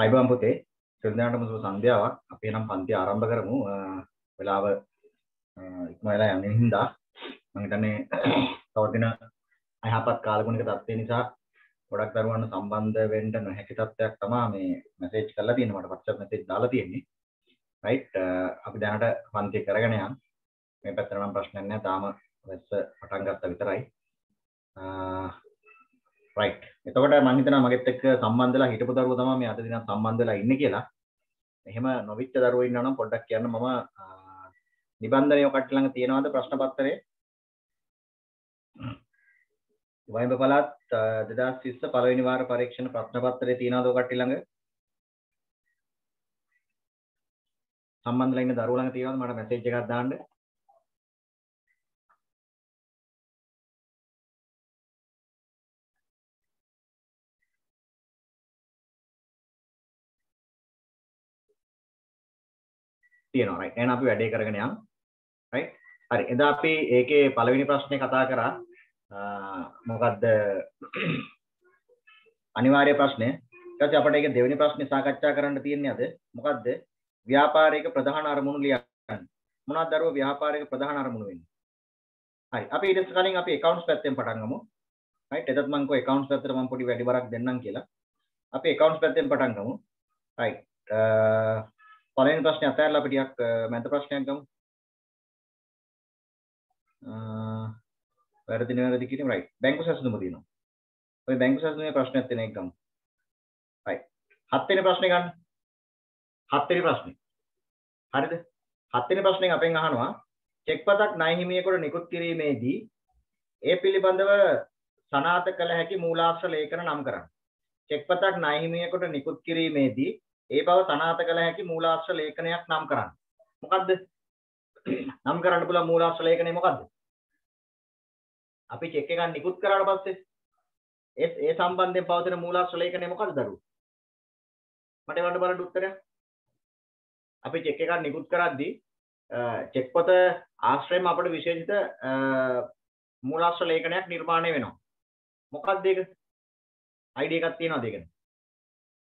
අයිබෝන් පුතේ සිල්දානටම සුබ සන්ධ්‍යාවක් අපි නම් පන්ති ආරම්භ කරමු. වෙලාව ඉක්ම වෙලා යන හින්දා. මම හිතන්නේ තව දින අයහපත් කාලගුණික තත්ත්වය නිසා ගොඩක් දරුවන් සම්බන්ධ වෙන්න නොහැකි තත්ත්වයක් තමයි මේ මැසේජ් කරලා තියෙන්නේ. මට WhatsApp මැසේජ් දාලා තියෙන්නේ. රයිට් අපි දැනට පන්ති කරගෙන යන් මේ පැත්තට නම් ප්‍රශ්නයක් නැහැ. තාම වැස්ස පටන් ගත්තා විතරයි. රයිට් එතකොට මම හිතනවා මගෙත් එක්ක සම්බන්ධ වෙලා හිටපු දරුවෝ තමයි මේ අද දින සම්බන්ධ වෙලා ඉන්නේ කියලා. එහෙම නොවිච්ච දරුවෝ ඉන්නවා නම් පොඩ්ඩක් කියන්න මම නිබන්ධනය කට්ටිය ළඟ තියෙනවද ප්‍රශ්න පත්‍රයේ? වයිඹ පළාත් 2020 පළවෙනි වාර පරීක්ෂණ ප්‍රශ්න පත්‍රයේ තියෙනවද ඔය කට්ටිය ළඟ? සම්බන්ධලා ඉන්න දරුවෝ ළඟ තියෙනවද මට මැසේජ් එකක් දාන්න. තියෙනවා රයිට් එහෙනම් අපි වැඩේ කරගෙන යමු රයිට් හරි එදා අපි ඒකේ පළවෙනි ප්‍රශ්නේ කතා කරා. මොකද්ද? අනිවාර්ය ප්‍රශ්නේ ඊට පස්සේ අපිට ඒක දෙවෙනි ප්‍රශ්නේ සාකච්ඡා කරන්න තියෙන්නේ අද. මොකද්ද? ව්‍යාපාරික ප්‍රධාන අරමුණු ලියන්න. මොනවද දරුවෝ ව්‍යාපාරික ප්‍රධාන අරමුණු වෙන්නේ? හරි අපි ඊට කලින් අපි accounts පැත්තෙන් පටන් ගමු. රයිට් එතත් මම කෝ accounts පැත්තට මම පොඩි වැඩි බරක් දෙන්නම් කියලා. අපි accounts පැත්තෙන් පටන් ගමු. රයිට් පළවෙනි ප්‍රශ්නේ අතහැරලා අපි ටිකක් මැද ප්‍රශ්නයක් ගමු. වැරදි නෙවෙයි කිරීම රයිට්. බැංකු සැසඳුම තියෙනවා. ඔය බැංකු සැසඳුමේ ප්‍රශ්නයක් තියෙන එක ගමු. රයිට්. හත් වෙනි ප්‍රශ්නේ ගන්න. හත් වෙනි ප්‍රශ්නේ. හරිද? හත් වෙනි ප්‍රශ්නෙන් අපෙන් අහනවා චෙක්පතක් ණය හිමියෙකුට නිකුත් කිරීමේදී ඒ පිළිබඳව සනාථ කළ හැකි මූලාශ්‍ර ලේඛන නම් කරන්න. චෙක්පතක් ණය හිමියෙකුට නිකුත් කිරීමේදී ඒ බව තනාත කළ හැකි මූලාශ්‍ර ලේඛනයක් නම් කරන්න. මොකද්ද? නම් කරන්න පුළුවන් මූලාශ්‍ර ලේඛනය මොකද්ද? අපි චෙක් එකක් නිකුත් කරාට පස්සේ ඒ ඒ සම්බන්ධයෙන් පවතින මූලාශ්‍ර ලේඛනය මොකද්ද දරුවෝ? මට එවන්න බලන්න උත්තරයක්. අපි චෙක් එකක් නිකුත් කරද්දී චෙක් පොත ආශ්‍රයෙන් අපිට විශේෂිත මූලාශ්‍ර ලේඛනයක් නිර්මාණය වෙනවා. මොකක්ද ඒක? ID එකක් තියනවාද ඒකනේ?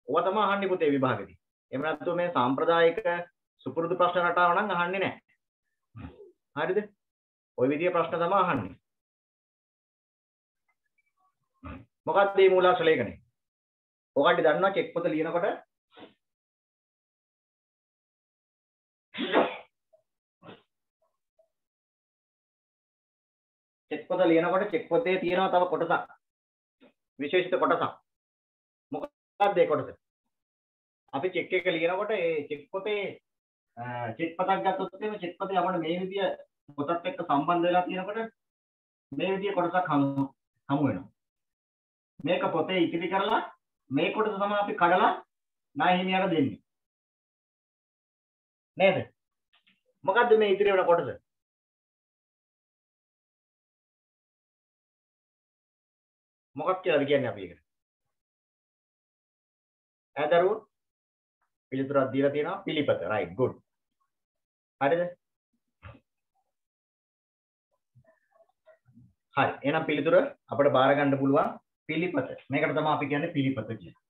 ඔවා තමයි අහන්නේ පුතේ විභාගෙදී. එහෙම නැත්නම් මේ සාම්ප්‍රදායික සුපුරුදු ප්‍රශ්න රටාව නම් අහන්නේ නැහැ. හරිද? ওই විදිහේ ප්‍රශ්න තමයි අහන්නේ. මොකක්ද මේ මූලාශ්‍ර ලේඛනය? ඔකට දන්නවා චෙක් පොත ලියනකොට චෙක් පොත ලියනකොට චෙක් පොතේ තියෙනවා තව කොටසක්. විශේෂිත කොටසක්. මොකක්ද ඒ කොටස? අපි චෙක් එක ලියනකොට ඒ චෙක් පොතේ චෙක් පතක් ගත්තොත් එහෙම චෙක් පතේ අපිට මේ විදිය පොතත් එක්ක සම්බන්ධ වෙලා තියෙනකොට මේ විදිය කොටසක් හමු හමු වෙනවා. මේක පොතේ ඉතිරි කරලා මේ කොටස තමයි අපි කඩලා ණය හිමියට දෙන්නේ. නේද? මොකද්ද මේ ඉතිරි වෙන කොටස? මොකක් කියලාද කියන්නේ අපි ඒකට? ඈදරුවෝ පිළිතුරක් දීලා තියෙනවා. පිළිපත. Right. Good. හරිද? හරි. එහෙනම් පිළිතුර අපිට බාර ගන්න පුළුවන් පිළිපත. මේකට තමයි අපි කියන්නේ පිළිපත කියලා.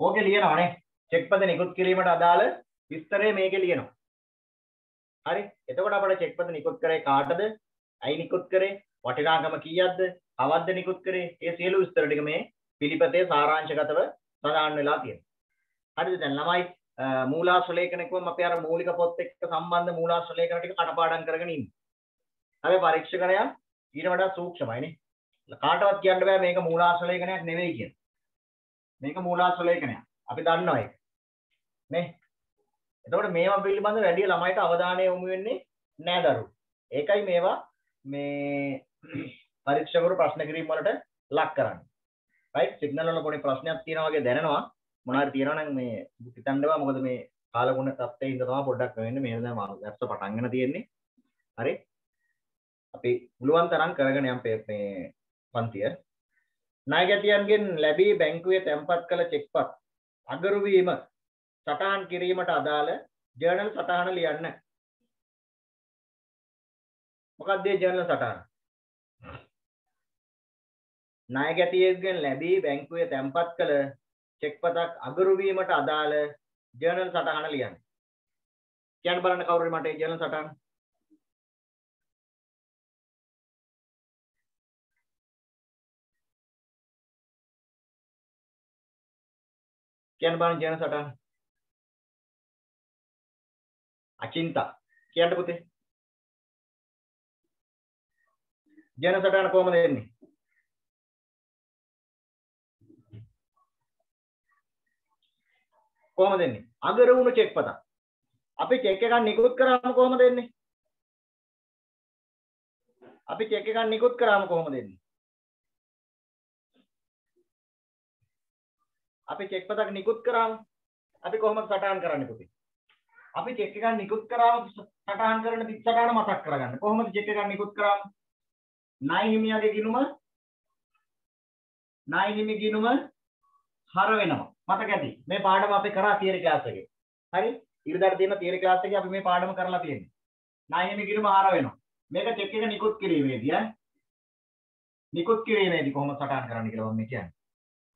ඕකේ ලියනවානේ. චෙක් පද නිකුත් කිරීමට අදාළ විස්තරය මේකේ ලියනවා. හරි. එතකොට අපිට චෙක් පද නිකුත් කරේ කාටද? ඇයි නිකුත් කරේ? වටිනාකම කීයක්ද? කවද්ද නිකුත් කරේ? ඒ සියලු විස්තර ටික මේ පිළිපතේ සාරාංශගතව සඳහන් වෙලා තියෙනවා. හරිද දැන් ළමයි මූලාශ්‍ර ලේඛනකවම අපි අර මූලික පොත් එක්ක සම්බන්ධ මූලාශ්‍ර ලේඛන ටික කටපාඩම් කරගෙන ඉන්නේ. හැබැයි පරීක්ෂකයා ඊට වඩා සූක්ෂමයිනේ. කාටවත් කියන්න බෑ මේක මූලාශ්‍ර ලේඛනයක් නෙවෙයි කියන. මේක මූලාශ්‍ර ලේඛනයක්. අපි දන්නවා ඒක. නේ? එතකොට මේවා පිළිබඳ වැඩි ළමයිට අවධානය යොමු වෙන්නේ නෑ දරුවෝ. ඒකයි මේවා මේ පරීක්ෂකවරු ප්‍රශ්න කිරීම වලට ලක් කරන්නේ. රයිට් සිග්නල් වල පොඩි ප්‍රශ්නයක් තියෙනවා වගේ දැනෙනවා මොනවාරි තියෙනවා නම් මේ හිතන්නවා මොකද මේ කාලගුණ තත්ත්වයේ ඉඳ තමයි පොඩ්ඩක් වෙන්නේ. මේ දැන් මාර්ගස්ස පටන් ගන්න තියෙන්නේ. හරි. අපි පුළුවන් තරම් කරගෙන යම් මේ පන්තිය. ණයගැතියන්ගෙන් ලැබී බැංකුවේ තැන්පත් කළ චෙක්පත් අගරු වීම සටහන් කිරීමට අදාළ ජර්නල් සටහන ලියන්න. මොකක්ද මේ ජර්නල් සටහන? ණයගැතියෙක්ගෙන් ලැබී බැංකුවේ තැන්පත් කළ චෙක් පතක් අගරු වීමට අදාළ ජර්නල් සටහන ලියන්න. කියන්න බලන්න කවුරු හරි මට ඒ ජර්නල් සටහන. කියන්න බලන්න ජර්නල් සටහන. අචින්තා කියන්න පුතේ. ජර්නල් සටහන කොහමද එන්නේ? කොහොමද එන්නේ? අගර වුණු චෙක් පතක්. අපි චෙක් එකක් නිකුත් කරාම කොහොමද එන්නේ? අපි චෙක් එකක් නිකුත් කරාම කොහොමද එන්නේ? අපි චෙක් පතක් නිකුත් කරාම අපි කොහොමද සටහන් කරන්නේ පුතේ? අපි චෙක් එකක් නිකුත් කරාම සටහන් කරන පිට සටහන මතක් කරගන්න. කොහොමද චෙක් එකක් නිකුත් කරාම? ණය හිමියාගේ ගිණුම ණය හිමි ගිණුම හර වෙනවා. මතක ඇති. මේ පාඩම අපි කරා තියරි ක්ලාස් එකේ. හරි? ඉරිදාට තියෙන තියරි ක්ලාස් එකේ අපි මේ පාඩම කරලා තියෙන්නේ. ණය හිමි ගිණුම හර වෙනවා. මේක චෙක් එක නිකුත් කිරීමේදී ඈ. නිකුත් කිරීමේදී කොහොමද සටහන් කරන්න කියලා මම කියන්නේ.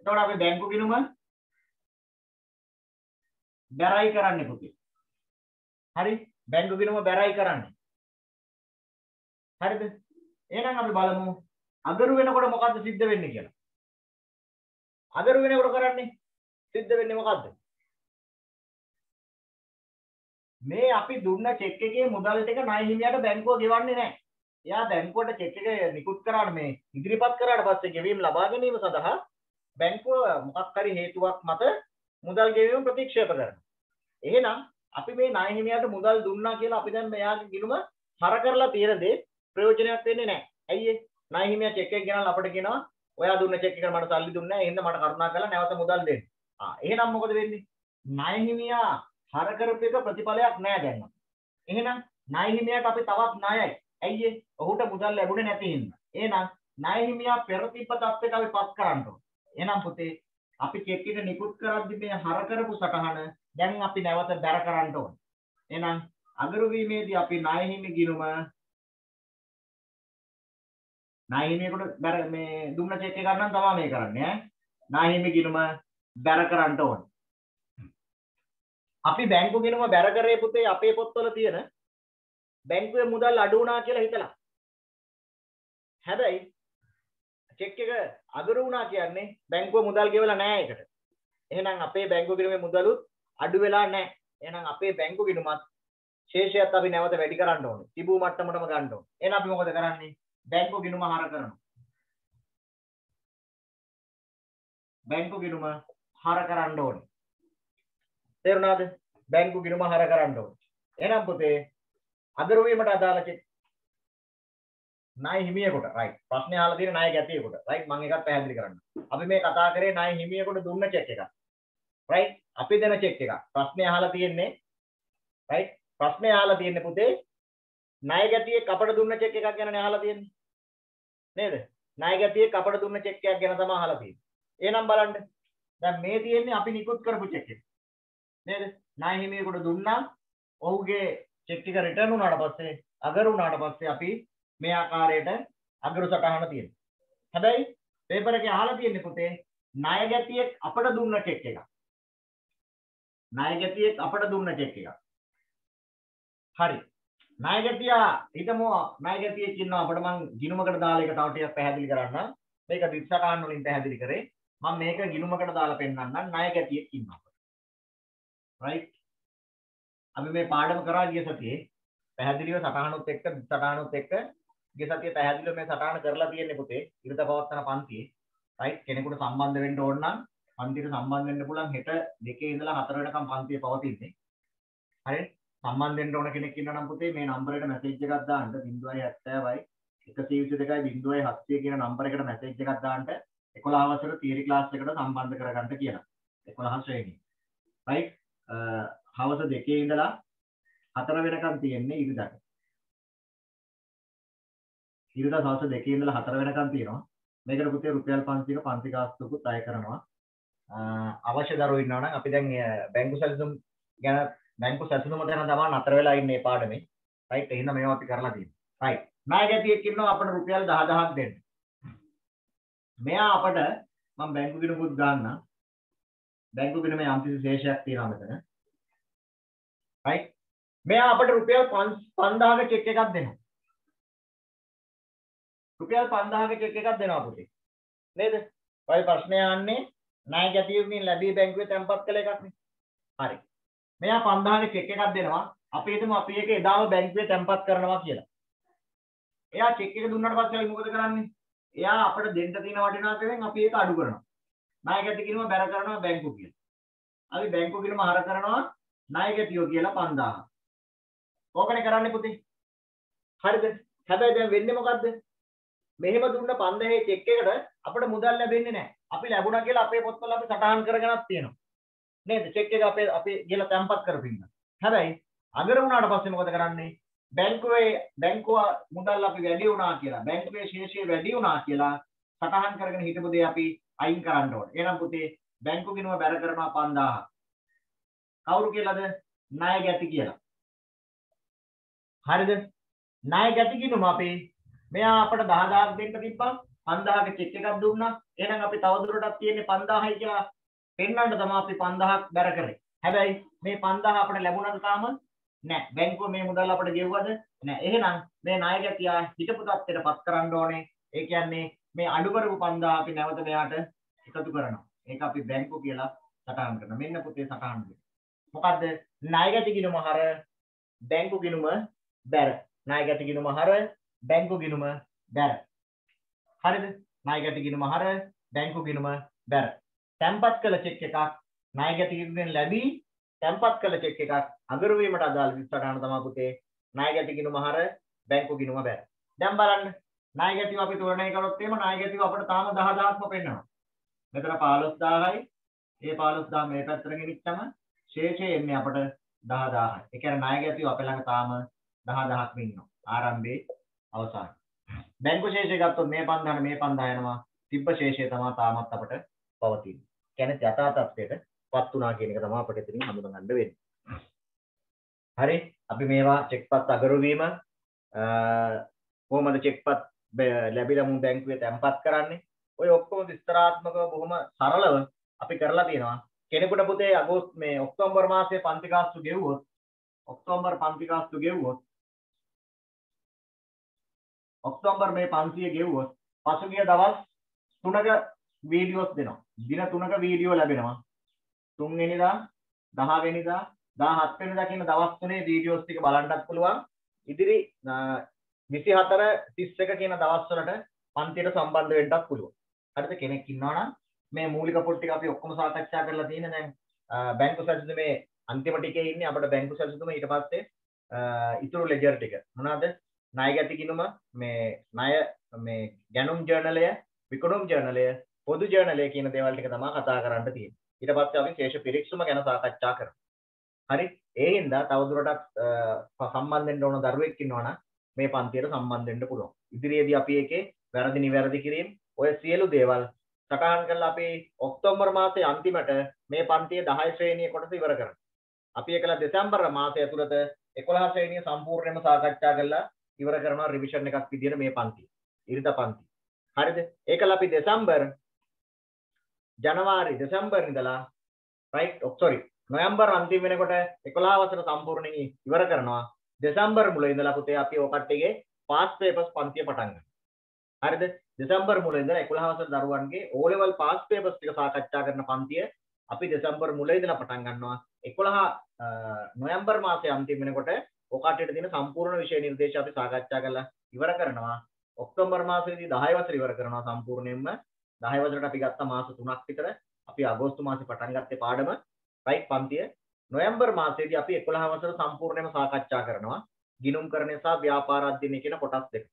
එතකොට අපි බැංකු ගිණුම බැරයි කරන්නේ පුතේ. හරි? බැංකු ගිණුම බැරයි කරන්නේ. හරිද? එහෙනම් අපි බලමු අගරු වෙනකොට මොකද්ද සිද්ධ වෙන්නේ කියලා. අගරු වෙනකොට කරන්නේ සිද්ධ වෙන්නේ මොකද්ද? මේ අපි දුන්න චෙක් එකේ මුදල් ටික ණය හිමියාට බැංකුව ගෙවන්නේ නැහැ. එයා බැංකුවට චෙක් එක නිකුත් කරාට මේ ඉදිරිපත් කරාට පස්සේ ගෙවීම ලබා ගැනීම සඳහා බැංකුව මොකක් හරි හේතුවක් මත මුදල් ගෙවීම ප්‍රතික්ෂේප කරනවා. එහෙනම් අපි මේ ණය හිමියාට මුදල් දුන්නා කියලා අපි දැන් මෙයාගේ ගිණුම හර කරලා තියෙන දේ ප්‍රයෝජනයක් වෙන්නේ නැහැ. ඇයි ඒ? ණය හිමියා චෙක් එක ගෙනල්ලා අපිට කියනවා ඔයා දුන්න චෙක් එකට මට සල්ලි දුන්නේ නැහැ. එහෙනම් මට කරුණා කරලා නැවත මුදල් දෙන්න. ආ එහෙනම් මොකද වෙන්නේ? ණය හිමියා හර කරපු එක ප්‍රතිඵලයක් නැහැ දැන්. එහෙනම් ණය හිමියාට අපි තවත් ණයයි. ඇයි ඒ? ඔහුට මුදල් ලැබුණේ නැති හින්දා. එහෙනම් ණය හිමියා පෙර තිබ්බ තත්ත්වයට අපි පස් කරන්න ඕන. එහෙනම් පුතේ අපි චෙක් එක නිකුත් කරද්දි මේ හර කරපු සටහන දැන් අපි නැවත බැර කරන්න ඕන. එහෙනම් අගරු වීමේදී අපි ණය හිමි ගිණුම ණය හිමියෙකුට බැර මේ දුන්න චෙක් එක ගන්න තමයි මේ කරන්නේ ඈ. ණය හිමි ගිණුම බැර කරන්න ඕන. අපි බැංකු ගිණුම බැර කරේ පුතේ අපේ පොත්වල තියෙන බැංකුවේ මුදල් අඩු වුණා කියලා හිතලා. හැබැයි චෙක් එක අගරු වුණා කියන්නේ බැංකුව මුදල් ගෙවලා නැහැ ඒකට. එහෙනම් අපේ බැංකු ගිණුමේ මුදලුත් අඩු වෙලා නැහැ. එහෙනම් අපේ බැංකු ගිණුමත් ශේෂයත් අපි නැවත වැඩි කරන්න ඕනේ. තිබූ මට්ටමටම ගන්න ඕනේ. එහෙනම් අපි මොකද කරන්නේ? බැංකු ගිණුම හර කරනවා. බැංකු ගිණුම හර කරන්න ඕනේ. තේරුණාද? බැංකු ගිණුම හර කරන්න ඕනේ. එහෙනම් පුතේ අගරු වීමට අදාළ චෙක් ණය හිමියෙකුට රයිට් ප්‍රශ්නේ අහලා තියෙන ණය ගැතියෙකුට රයිට් මම එකක් පැහැදිලි කරන්න. අපි මේ කතා කරේ ණය හිමියෙකුට දුන්න චෙක් එකක්. රයිට් අපි දෙන චෙක් එකක්. ප්‍රශ්නේ අහලා තියෙන්නේ රයිට් ප්‍රශ්නේ අහලා තියෙන්නේ පුතේ ණය ගැතියෙක් අපට දුන්න චෙක් එකක් ගැනනේ අහලා තියෙන්නේ. නේද? ණය ගැතියෙක් අපට දුන්න චෙක් එකක් ගැන තමයි අහලා තියෙන්නේ. එහෙනම් බලන්න. දැන් මේ තියෙන්නේ අපි නිකුත් කරපු චෙක් එක. නේද? ණය හිමියෙකුට දුන්නා. ඔහුගේ චෙක් එක රිටර්න් වුණාට පස්සේ අගර වුණාට පස්සේ අපි මේ ආකාරයට අගරු සටහන තියෙනවා. හැබැයි පේපර් එකේ අහලා තියෙන්නේ පුතේ ණය ගැතියෙක් අපට දුන්න චෙක් එකක්. ණය ගැතියෙක් අපට දුන්න චෙක් එකක්. හරි. ණය ගැතියා හිතමු ණය ගැතියෙක් ඉන්නවා අපිට මං ගිණුමකට දාලා ඒක තව ටිකක් පැහැදිලි කරන්න. මේක දිස්සටහන් වලින් පැහැදිලි කරේ. මම මේක ගිණුමකට දාලා පෙන්නන්නම් ණය ගැතියෙක් ඉන්නවා. right? අපි මේ පාඩම කරා ගිය සතියේ පැහැදිලිව සටහනොත් එක්ක සටහනොත් එක්ක ගිය සතියේ පැහැදිලිව මේ සටහන කරලා තියෙන්නේ පුතේ ඉරිද පවත්තන පන්තියේ රයිට් කෙනෙකුට සම්බන්ධ වෙන්න ඕන නම් පන්තියට සම්බන්ධ වෙන්න පුළුවන් හෙට දෙකේ ඉඳලා හතර වෙනකම් පන්තිය පවතින්නේ. හරි? සම්බන්ධ වෙන්න ඕන කෙනෙක් ඉන්නවා නම් පුතේ මේ නම්බරයට මැසේජ් එකක් දාන්න. 070යි 122යි 070 කියන නම්බර එකට මැසේජ් එකක් දාන්න. 11 වසර තියරි ක්ලාස් එකට සම්බන්ධ කරගන්න කියලා 11 ශ්‍රේණිය රයිට් හවස දෙකේ ඉඳලා හතර වෙනකම් තියෙන්නේ ඉරිදට. ඉරිදා හවස දෙකේ ඉඳලා හතර වෙනකම් තියෙනවා. මේකට පුතේ රුපියල් 500ක පන්ති ගාස්තුකුත් අය කරනවා. අවශ්‍ය දරුවෝ ඉන්නවා නම් අපි දැන් බැංකු සැලසුම් ගැන බැංකු සැලසුම ගැන තමයි නතර වෙලා ඉන්නේ පාඩමේ. රයිට් එහෙනම් මේවා අපි කරලා තියෙනවා. රයිට්. ණයගැතියෙක් ඉන්නවා අපිට රුපියල් 10000ක් දෙන්න. මෙයා අපට මම බැංකු ගිණුකුත් ගන්නම්. බැංකු ගිණුමේ යම්කිසි ශේෂයක් තියෙනවා මෙතන. right? මෙයා අපිට රුපියල් 5000ක චෙක් එකක් දෙනවා. රුපියල් 5000ක චෙක් එකක් දෙනවා පුතේ. නේද? ඔය ප්‍රශ්නේ යන්නේ ණය ගැතියකින් ලැබී බැංකුවේ තැන්පත් කළ එකක් නේ. හරි. මෙයා 5000ක චෙක් එකක් දෙනවා. අපි හිතමු අපි ඒක එදාම බැංකුවේ තැන්පත් කරනවා කියලා. එයා චෙක් එක දුන්නාට පස්සේ අපි මොකද කරන්නේ? එයා අපිට දෙන්න තියෙන වටිනාකමෙන් අපි ඒක අඩු කරනවා. ණය ගැති කිරීම බැර කරනවා බැංකු කියලා. අපි බැංකු කිරීම හර කරනවා ණය ගැතියෝ කියලා 5000. ඕකනේ කරන්නේ පුතේ. හරිද? හැබැයි දැන් වෙන්නේ මොකද්ද? මෙහෙම දුන්න 5000 චෙක් එකට අපිට මුදල් ලැබෙන්නේ නැහැ. අපි ලැබුණා කියලා අපේ පොත්වල අපි සටහන් කරගෙනත් තියෙනවා. නේද? චෙක් එක අපේ අපි ගිහලා තැන්පත් කරපින්න. හැබැයි අගර වුණාට පස්සේ මොකද කරන්නේ? බැංකුවේ බැංකුව මුදල් අපි වැඩි වුණා කියලා බැංකුවේ ශේෂය වැඩි වුණා කියලා සටහන් කරගෙන හිටපු දේ අපි අයින් කරන්න ඕනේ. එහෙනම් පුතේ බැංකු ගිණුම බැර කරනවා 5000. කවුරු කියලාද? ණය ගැති කියලා. හරිද? ණය ගැති ගිණුම අපි මෙයා අපට 10000ක් දෙන්න තිබ්බා 5000ක චෙක් එකක් දුන්නා. එහෙනම් අපි තවදුරටත් තියෙන්නේ 5000යි කියලා පෙන්වන්න තමයි අපි 5000ක් බැර කරේ. හැබැයි මේ 5000 අපිට ලැබුණාද තාම? නෑ. බැංකුව මේ මුදල් අපිට ගෙවුවද? නෑ. එහෙනම් මේ ණය ගැතියා හිටපු තත්ත්වයට පත් කරන්න ඕනේ. ඒ කියන්නේ මේ අඩු කරපු 5000 අපි නැවත මෙයාට එකතු කරනවා. ඒක අපි බැංකුව කියලා සටහන් කරනවා. මෙන්න පුතේ සටහන් මොකද්ද? ණය ගැති ගිණුම හර බැංකු ගිණුම බැර. ණය ගැති ගිණුම හර බැංකු ගිණුම බැර. හරිද? ණය ගැති ගිණුම හර බැංකු ගිණුම බැර. තැන්පත් කළ චෙක් එකක් ණය ගැති ගිණුමෙන් ලැබී තැන්පත් කළ චෙක් එකක් අගරු වීමට අදාළ විස්තරණ තමයි පුතේ ණය ගැති ගිණුම හර බැංකු ගිණුම බැර. දැන් බලන්න ණය ගැතිව අපි තෝරණය කරොත් එහෙම ණය ගැතිව අපිට තාම 10000ක්ම පෙන්වනවා. මෙතන 15000යි. ඒ 15000 මේ පැත්තට ගෙනිච්චම ශේෂය එන්නේ අපට 10000යි. ඒ කියන්නේ ණය ගැතිව අපේ ළඟ තාම 10000ක්ම ඉන්නවා. ආරම්භයේ අවසාන. බැංකු ශේෂය ගත්තොත් මේ 5000 මේ 5000 යනවා. තිබ්බ ශේෂය තමයි තාමත් අපට පවතින්නේ. කියන්නේ යථා තත්ත්වයට පත් වුණා කියන එක තමයි අපිට එතනින් හඳුනගන්න වෙන්නේ. හරි? අපි මේවා චෙක්පත් අගරු වීම කොහොමද චෙක්පත් ලැබිලා මුන් බැංකුවේ තැන්පත් කරන්නේ? ඔය ඔක්කොම විස්තරාත්මකව බොහොම සරලව අපි කරලා තියෙනවා. කෙනෙකුට පුතේ අගෝස්තු මේ ඔක්තෝබර් මාසයේ පන්ති කාස්තු ගෙවුවොත් ඔක්තෝබර් පන්ති කාස්තු ගෙවුවොත් ඔක්තෝබර් මේ 500 ගෙවුවොත් පසුගිය දවස් 3ක වීඩියෝස් දෙනවා. දින 3ක වීඩියෝ ලැබෙනවා. 3 වෙනිදා 10 වෙනිදා 17 වෙනිදා කියන දවස් තුනේ වීඩියෝස් ටික බලන්නත් පුළුවන් ඉදිරි 24 31 කියන දවස්වලට පන්තියට සම්බන්ධ වෙන්නත් පුළුවන්. හරිද කෙනෙක් ඉන්නවනම් මේ මූලික පොත් ටික අපි ඔක්කොම සාකච්ඡා කරලා තියෙන දැන් බැංකු සැලසුමේ අන්තිම ටිකේ ඉන්නේ අපිට බැංකු සැලසුම ඊට පස්සේ ඉතුරු ලෙජර් ටික. මොනවාද? ණය ගැති කිනුම මේ ණය මේ ගැනුම් ජර්නලය, විකුණුම් ජර්නලය, පොදු ජර්නලය කියන දේවල් ටික තමයි කතා කරන්න තියෙන්නේ. ඊට පස්සේ අපි ශේෂ පිරික්සුම ගැන සාකච්ඡා කරමු. හරි? ඒ හින්දා තවදුරටත් සම්බන්ධ වෙන්න ඕන දරුවෙක් ඉන්නවනම් මේ පන්තියට සම්බන්ධ වෙන්න පුළුවන්. ඉදිරියේදී අපි එකේ වැරදි නිවැරදි කිරීම ඔය සියලු දේවල් සටහන් කරලා අපි ඔක්තෝබර් මාසයේ අන්තිමට මේ පන්තියේ 10 ශ්‍රේණිය කොටස ඉවර කරනවා. අපි ඒකල දෙසැම්බර් මාසය ඇතුළත 11 ශ්‍රේණිය සම්පූර්ණයෙන්ම සාකච්ඡා කරලා ඉවර කරනවා රිවිෂන් එකක් විදියට මේ පන්තිය. ඉරිදා පන්ති. හරිද? ඒකල අපි දෙසැම්බර් ජනවාරි දෙසැම්බර් ඉඳලා රයිට් oh, sorry නොවැම්බර් අන්තිම වෙනකොට 11 වසර සම්පූර්ණයෙන් ඉවර කරනවා. දෙසැම්බර් මුල ඉඳලා පුතේ අපි ඔය කට්ටියගේ පාස් පේපර්ස් පන්තිය පටන් ගන්නවා. හරිද? දෙසැම්බර් මුල ඉඳලා 11 වසර දරුවන්ගේ O level පාස් පේපර්ස් ටික සාකච්ඡා කරන පන්තිය අපි දෙසැම්බර් මුල ඉඳලා පටන් ගන්නවා. 11 නොවැම්බර් මාසයේ අන්තිම වෙනකොට ඔය කට්ටියට තියෙන සම්පූර්ණ විෂය නිර්දේශ අපි සාකච්ඡා කරලා ඉවර කරනවා. ඔක්තෝබර් මාසයේදී 10 වසර ඉවර කරනවා සම්පූර්ණයෙන්ම. 10 වසරට අපි ගත්ත මාස 3ක් විතර අපි අගෝස්තු මාසේ පටන් ගත්තේ පාඩම රයිට් පන්තිය. නොවැම්බර් මාසයේදී අපි 11 වසර සම්පූර්ණයෙන්ම සාකච්ඡා කරනවා. ගිණුම් කරණය සහ ව්‍යාපාර අධ්‍යයනය කියන කොටස් දෙක.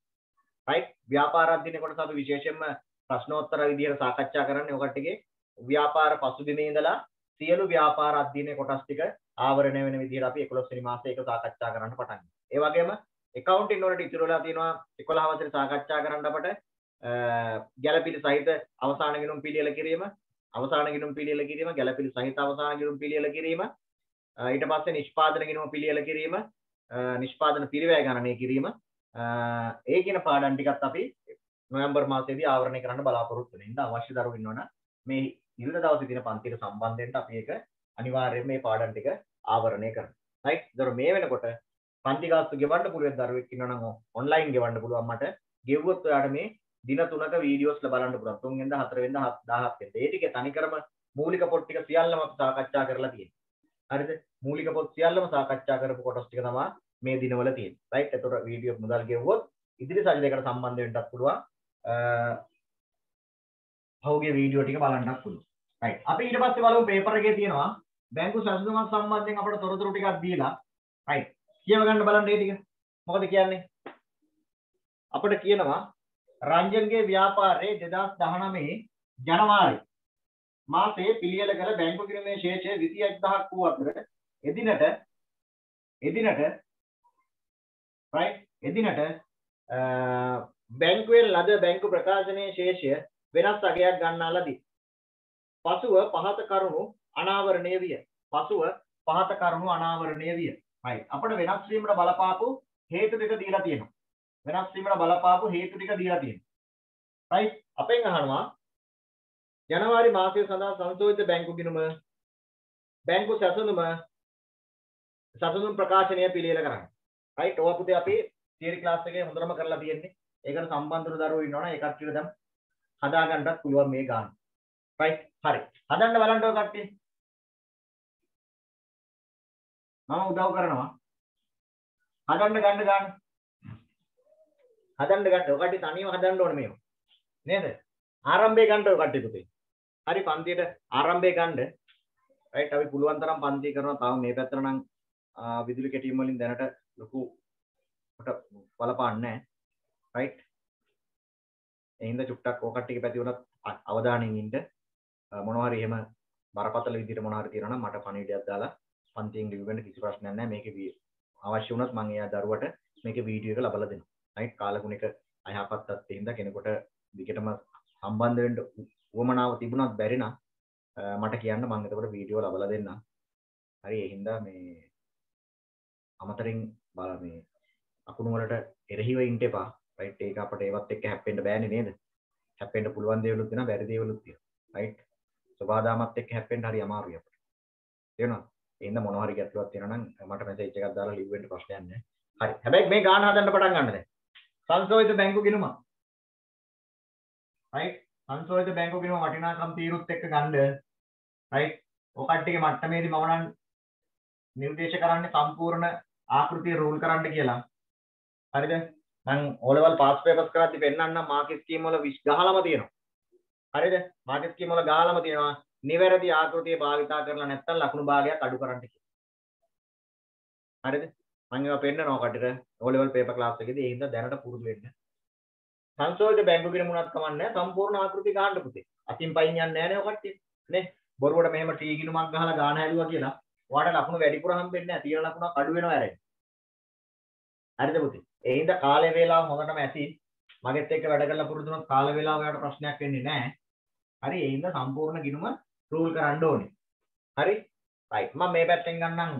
රයිට් ව්‍යාපාර අධ්‍යයනය කොටස අපි විශේෂයෙන්ම ප්‍රශ්නෝත්තර විදිහට සාකච්ඡා කරන්නේ ඔකටගේ ව්‍යාපාර පසුබිමේ ඉඳලා සියලු ව්‍යාපාර අධ්‍යයනය කොටස් ටික ආවරණය වෙන විදිහට අපි 11 වෙනි මාසයේ ඒක සාකච්ඡා කරන්න පටන් ගන්නවා. ඒ වගේම accounting වලට ඉතුරු වෙලා තියෙනවා 11 වසරේ සාකච්ඡා කරන්න අපට ගැළපිලි සහිත අවසාන ගිණුම් පිළියෙල කිරීම අවසාන ගිණුම් පිළියෙල කිරීම ගැළපිලි සහිත අවසාන ගිණුම් පිළියෙල කිරීම ඊට පස්සේ නිෂ්පාදන ගිණුම පිළියෙල කිරීම නිෂ්පාදන පිරිවැය ගණනය කිරීම ඒ කියන පාඩම් ටිකත් අපි නොවැම්බර් මාසයේදී ආවරණය කරන්න බලාපොරොත්තු වෙනවා. ඉතින් අවශ්‍ය දරුවෝ ඉන්නවනම් මේ ඉරිදා දවසේ තියෙන පන්තියට සම්බන්ධ වෙන්න අපි ඒක අනිවාර්යයෙන් මේ පාඩම් ටික ආවරණය කරනවා. right? ඒතර මේ වෙනකොට පන්ති ගාස්තු ගෙවන්න පුළුවන් දරුවෙක් ඉන්නවා නම් ඔන්ලයින් ගෙවන්න පුළුවන් මට ගෙවුවොත් ඔයාට මේ දින තුනක වීඩියෝස්ලා බලන්න පුළුවන්. තුන් වෙනිදා හතර වෙනිදා 17 වෙනිදා. ඒ ටික තනිකරම මූලික පොත් ටික සියල්ලම අපි සාකච්ඡා කරලා තියෙනවා. හරිද? මූලික පොත් සියල්ලම සාකච්ඡා කරපු කොටස් ටික තමයි මේ දිනවල තියෙන්නේ. right? ඒතර වීඩියෝ මුදල් ගෙවුවොත් ඉදිරි සල්ලියකට සම්බන්ධ වෙන්නත් පුළුවන්. පහුගිය වීඩියෝ ටික බලන්නත් පුළුවන්. right. අපි ඊට පස්සේ බලමු පේපර් එකේ තියෙනවා බැංකු සැලසුමක් සම්බන්ධයෙන් අපිට තොරතුරු ටිකක් දීලා right. කියව ගන්න බලන්න මේ ටික. මොකද කියන්නේ? අපිට කියනවා රංජන්ගේ ව්‍යාපාරයේ 2019 ජනවාරි මාසයේ පිළියෙල කළ බැංකු කිරීමේ ශේෂය 21000ක් වූ අතර එදිනට එදිනට right එදිනට බැංකුවේ ලද බැංකු ප්‍රකාශනයේ ශේෂය වෙනස් අගයක් ගන්නා ලදී. පසුව පහත කරුණු අනාවරණය විය. පසුව පහත කරුණු අනාවරණය විය. right අපිට වෙනස් වීමට බලපාපු හේතු ටික දීලා තියෙනවා. වෙනස් වීමට බලපාපු හේතු ටික දීලා තියෙනවා. right අපෙන් අහනවා ජනවාරි මාසය සඳහා සංශෝධිත බැංකු ගිණුම බැංකු සැසඳුම සැසඳුම් ප්‍රකාශනය පිළියෙල කරන්න. right ඔය පුතේ අපි තියරි ක්ලාස් එකේ හොඳටම කරලා තියෙන්නේ. ඒකට සම්බන්ධ දරුවෝ ඉන්නවනම් ඒ කට්ටියට දැන් හදා ගන්නත් පුළුවන් මේ ගාන. right හරි. හදන්න බලන්න ඔය කට්ටිය. මම උදව් කරනවා. හදන්න ගන්න ගන්න. හදන්න ගන්න. ඔය කට්ටිය තනියම හදන්න ඕනේ මේව. නේද? ආරම්භය ගන්න ඔය කට්ටිය පුතේ. හරි පන්තියට ආරම්භය ගන්න. right අපි පුළුවන් තරම් පන්ති කරනවා. තාම මේ පැත්තට නම් විදුලි කැටීම් වලින් දැනට ලොකු කොට බලපාන්නේ නැහැ. right එහෙනම් චුට්ටක් ඕක කට්ටියක පැති වුණත් අවධානයෙන් ඉන්න මොනවා හරි එහෙම බරපතල විදිහට මොනවා හරි තියෙනවා නම් මට පණිවිඩයක් දාලා පන්තියෙන් ලිව්වෙන්න කිසි ප්‍රශ්නයක් නැහැ මේකේ අවශ්‍ය වුණොත් මම එයා දරුවට මේකේ වීඩියෝ එක ලබලා දෙනවා රයිට් කාලගුණික අයහපත් තත්ත්වෙ හින්දා කෙනෙකුට දිගටම සම්බන්ධ වෙන්න උවමනාව තිබුණත් බැරි නම් මට කියන්න මම එතකොට වීඩියෝ ලබලා දෙන්නම්. හරි ඒ හින්දා මේ අමතරින් බල මේ අකුණු වලට එරෙහිව ඉන්න එපා. රයිට් ඒක අපිට ඒවත් එක්ක හැප්පෙන්න බෑනේ නේද? හැප්පෙන්න පුළුවන් දේවලුත් තියෙනවා බැරි දේවලුත් තියෙනවා රයිට්? සබාදාමත් එක්ක හැප්පෙන්න හරි අමාරුයි අපිට. තේරුණා එහෙනම් මොනවා හරි ගැටලුවක් තියෙනවා නම් මට මැසේජ් එකක් දාලා ලිව් වෙන්න ප්‍රශ්නයක් නැහැ. හරි. හැබැයි මේ ගාන හදන්න පටන් ගන්න දැන්. සංශෝධිත බැංකු ගිණුම රයිට් සංශෝධිත බැංකු ගිණුම වටිනාකම් තීරුත් එක්ක ගන්න රයිට් ඔය කට්ටියගේ මට්ටමේදී මම නම් නිර්දේශ කරන්නේ සම්පූර්ණ ආකෘතිය රූල් කරන්න කියලා හරිද මම O level pass papers කරද්දි පෙන්නන්නම් මාකට් ස්කීම් වල ගහලම තියෙනවා. හරිද? මාකට් ස්කීම් වල ගහලම තියෙනවා. නිවැරදි ආකෘතිය භාවිතා කරලා නැත්නම් ලකුණු භාගයක් අඩු කරන්න කියලා. හරිද? මම ඒවා පෙන්නනවා කටට O level paper class එකේදී ඒ හින්දා දැනට පුරුදු වෙන්න. සංශෝධිත බැංකු ගිණුමුණක් කමන්නේ සම්පූර්ණ ආකෘති ගන්න පුතේ. අතින් පයින් යන්නේ නැහැ නේ ඔය කට්ටිය. නේ? බොරුවට මෙහෙම ටී ගිණුමක් ගහලා ගාන හැදුවා කියලා ඔයාලට ලකුණු වැඩිපුර හම්බෙන්නේ නැහැ. තියෙන ලකුණක් අඩු වෙනවා ඇරෙන්න. හරිද පුතේ? ඒ හින්දා කාලය වේලාව හොඳටම ඇති. මගෙත් එක්ක වැඩ කරලා පුරුදු වුණොත් කාල වේලාව ඔයාලට ප්‍රශ්නයක් වෙන්නේ නැහැ. හරි ඒ හින්දා සම්පූර්ණ ගිණුම රූල් කරන්න ඕනේ. හරි? right. මම මේ පැත්තෙන් ගන්නම්